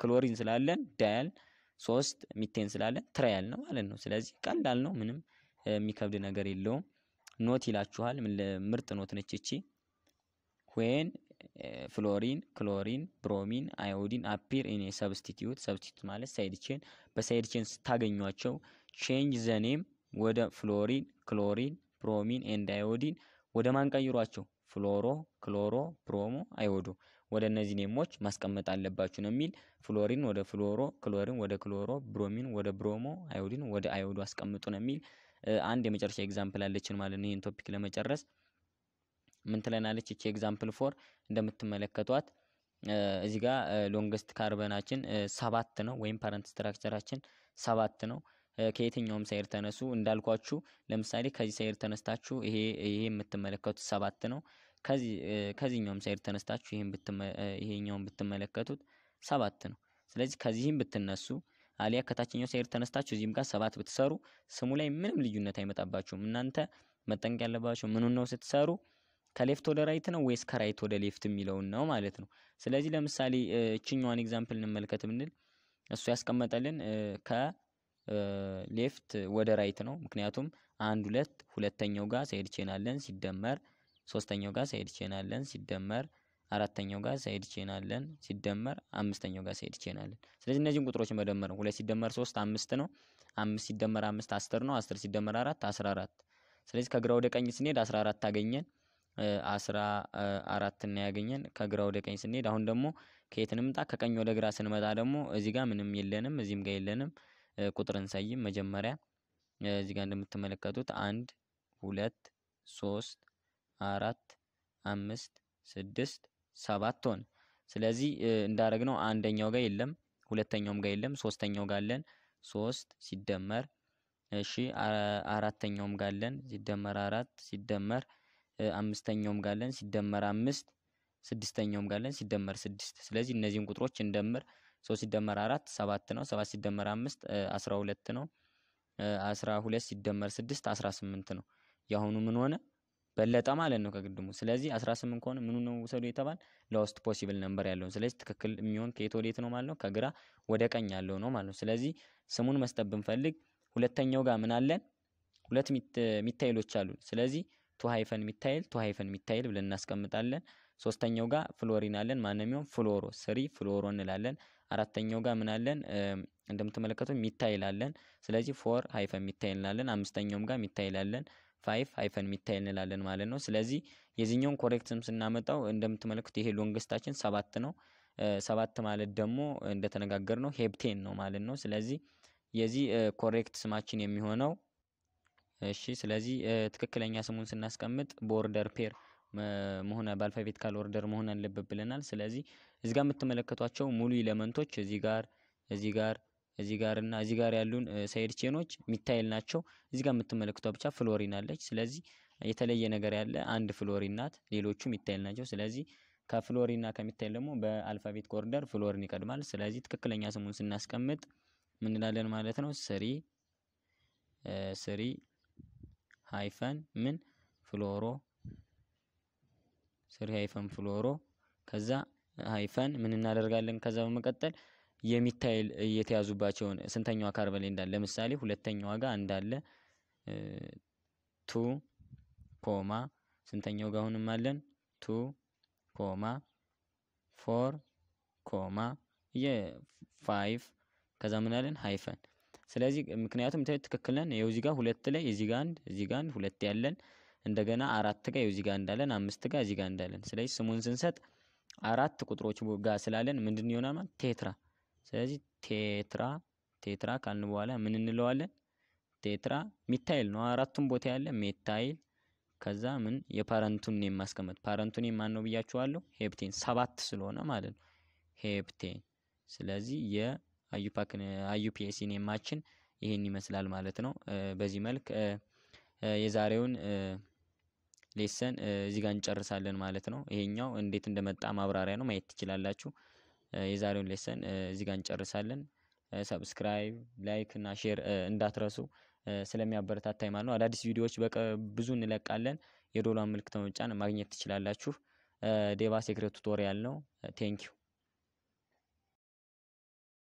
ክሎሪን ስላለን ዳያል፣ ሶስት ሚቴን ስላለን ትራያል ነው ማለት ነው። ስለዚህ ቀላል ነው፣ ምንም የሚከብድ ነገር የለውም። note ይላችኋል። ምርጥ note ነች እቺ። when fluorine፣ chlorine፣ bromine፣ iodine appear in substituent substituent ማለት side chain በ side chain ስታገኟቸው change the name ወደ fluorine፣ chlorine፣ bromine and iodine ወደ ማን ቀይሯቸው? fluoro፣ chloro፣ bromo፣ iodo ወደ እነዚህ name ኦች ማስቀመጥ አለባችሁ ነው የሚል። ፍሎሪን ወደ fluoro፣ chlorine ወደ chloro፣ bromine ወደ bromo፣ iodine ወደ iodo አስቀምጡ ነው የሚል። አንድ የመጨረሻ example አለችን ማለት ነው። ይህን topic ለመጨረስ ምን ትለናለች? እቺ example four እንደምትመለከቷት እዚህ ጋር longest carbon ኣችን ሰባት ነው ወይም parent structure ኣችን ሰባት ነው። ከየትኛውም side ተነሱ እንዳልኳችሁ፣ ለምሳሌ ከዚህ side ተነስታችሁ ይሄ ይሄ የምትመለከቱት ሰባት ነው። ከዚህ ከዚህኛውም side ተነስታችሁ ይሄኛውን ብትመለከቱት ሰባት ነው። ስለዚህ ከዚህም ብትነሱ አሊያ ከታችኛው side ተነስታችሁ እዚህም ጋር ሰባት ብትሰሩ ስሙ ላይ ምንም ልዩነት አይመጣባችሁም። እናንተ መጠንቀቅ ያለባችሁ ምኑን ነው ስትሰሩ ከ left ወደ right ነው ወይስ ከ right ወደ left የሚለውን ነው ማለት ነው። ስለዚህ ለምሳሌ እችኛዋን example እንመልከት ብንል እሱ ያስቀመጠልን ከ left ወደ right ነው። ምክንያቱም አንድ ሁለት ሁለተኛው ጋር side chain አለን ሲደመር ሶስተኛው ጋር side chain አለን ሲደመር አራተኛው ጋር side chain አለን ሲደመር አምስተኛው ጋር side chain አለን። ስለዚህ እነዚህን ቁጥሮች መደመር ነው። ሁለት ሲደመር ሶስት አምስት ነው። አምስት ሲደመር አምስት አስር ነው። አስር ሲደመር አራት አስራ አራት ስለዚህ ከግራ ወደ ቀኝ ስንሄድ አስራ አራት አገኘን። አስራ አራት እና ያገኘን ከግራ ወደ ቀኝ ስንሄድ አሁን ደግሞ ከየት እንምጣ? ከቀኝ ወደ ግራ ስንመጣ ደግሞ እዚህ ጋር ምንም የለንም፣ እዚህም ጋር የለንም። ቁጥር እንሰይም መጀመሪያ እዚህ ጋር እንደምትመለከቱት አንድ ሁለት ሶስት አራት አምስት ስድስት ሰባት ሆነ። ስለዚህ እንዳረግነው አንደኛው ጋር የለም፣ ሁለተኛውም ጋር የለም፣ ሶስተኛው ጋር አለን። ሶስት ሲደመር እሺ አራተኛውም ጋር አለን ሲደመር አራት ሲደመር አምስተኛውም ጋር አለን ሲደመር አምስት ስድስተኛውም ጋር አለን ሲደመር ስድስት። ስለዚህ እነዚህን ቁጥሮች እንደምር ሶስት ሲደመር አራት ሰባት ነው። ሰባት ሲደመር አምስት አስራ ሁለት ነው። አስራ ሁለት ሲደመር ስድስት አስራ ስምንት ነው። የአሁኑ ምን ሆነ? በለጠ ማለት ነው ከቅድሙ። ስለዚህ 18 ከሆነ ምኑ ነው ውሰዱ የተባል lowest possible number ያለውን። ስለዚህ ትክክል የሚሆን ከየት ወዴት ነው ማለት ነው? ከግራ ወደ ቀኝ ያለው ነው ማለት ነው። ስለዚህ ስሙን መስጠት ብንፈልግ ሁለተኛው ጋር ምን አለን? ሁለት methyl ኦች አሉ። ስለዚህ two hyphen methyl two hyphen methyl ብለን እናስቀምጣለን። ሶስተኛው ጋር ፍሎሪን አለን። ማንኛውም fluoro three fluoro እንላለን። አራተኛው ጋር ምን አለን? እንደምትመለከቱት methyl አለን። ስለዚህ four hyphen methyl እንላለን። አምስተኛውም ጋር methyl አለን። five hyphen methyl እንላለን ማለት ነው። ስለዚህ የዚህኛውን correct ስም ስናመጣው እንደምትመለከቱት ይሄ longest ኣችን ሰባት ነው። ሰባት ማለት ደግሞ እንደተነጋገርነው heptane ነው ማለት ነው። ስለዚህ የዚህ correct ስማችን የሚሆነው እሺ። ስለዚህ ትክክለኛ ስሙን ስናስቀምጥ በ order ፔር መሆን በ alphabetical order መሆን አለበት ብለናል። ስለዚህ እዚህ የምትመለከቷቸው ሙሉ element ኦች እዚህ ጋር እዚህ ጋር እዚህ ጋር እና እዚህ ጋር ያሉን side chain ኦች methyl ናቸው። እዚህ ጋር የምትመለከቷት ብቻ ፍሎሪን አለች። ስለዚህ የተለየ ነገር ያለ አንድ ፍሎሪን ናት። ሌሎቹ methyl ናቸው። ስለዚህ ከፍሎሪን እና ከ methyl ደግሞ በ alphabetic order ፍሎሪን ይቀድማል። ስለዚህ ትክክለኛ ስሙን ስናስቀምጥ ምን እንላለን ማለት ነው? three three hyphen ምን fluoro three hyphen fluoro ከዛ hyphen ምን እናደርጋለን? ከዛ በመቀጠል የ methyl የተያዙባቸውን ስንተኛዋ ካርበን ላይ እንዳለ ለምሳሌ ሁለተኛዋ ጋር እንዳለ two comma ስንተኛው ጋር አሁንም አለን two comma four comma የ five ከዛ ምን አለን hyphen። ስለዚህ ምክንያቱም ትክክል ነን። ይኸው እዚህ ጋር ሁለት ላይ እዚህ ጋር አንድ እዚህ ጋር አንድ ሁለት ያለን እንደገና አራት ጋር እዚህ ጋር እንዳለን አምስት ጋር እዚህ ጋር እንዳለን ስለዚህ ስሙን ስንሰጥ አራት ቁጥሮች ጋር ስላለን ምንድን ይሆናል tetra። ስለዚህ tetra tetra ካልን በኋላ ምን እንለዋለን? tetra methyl ነው አራቱም ቦታ ያለ methyl። ከዛ ምን የ parent ኡን name ማስቀመጥ parent ኡን name ማን ነው ብያችኋለሁ? heptane ሰባት ስለሆነ ማለት ነው። heptane ስለዚህ የ IUPAC IUPAC name ኣችን ይሄን ይመስላል ማለት ነው። በዚህ መልክ የዛሬውን lesson እዚህ ጋር እንጨርሳለን ማለት ነው። ይሄኛው እንዴት እንደመጣ ማብራሪያ ነው ማየት ትችላላችሁ። የዛሬውን lesson እዚህ ጋር እንጨርሳለን። subscribe፣ like እና share እንዳትረሱ ስለሚያበረታታኝ ማለት ነው። አዳዲስ ቪዲዮዎች ብዙ እንለቃለን። የደወል ምልክት በመጫን ማግኘት ትችላላችሁ። ዴባ secret tutorial ነው። thank you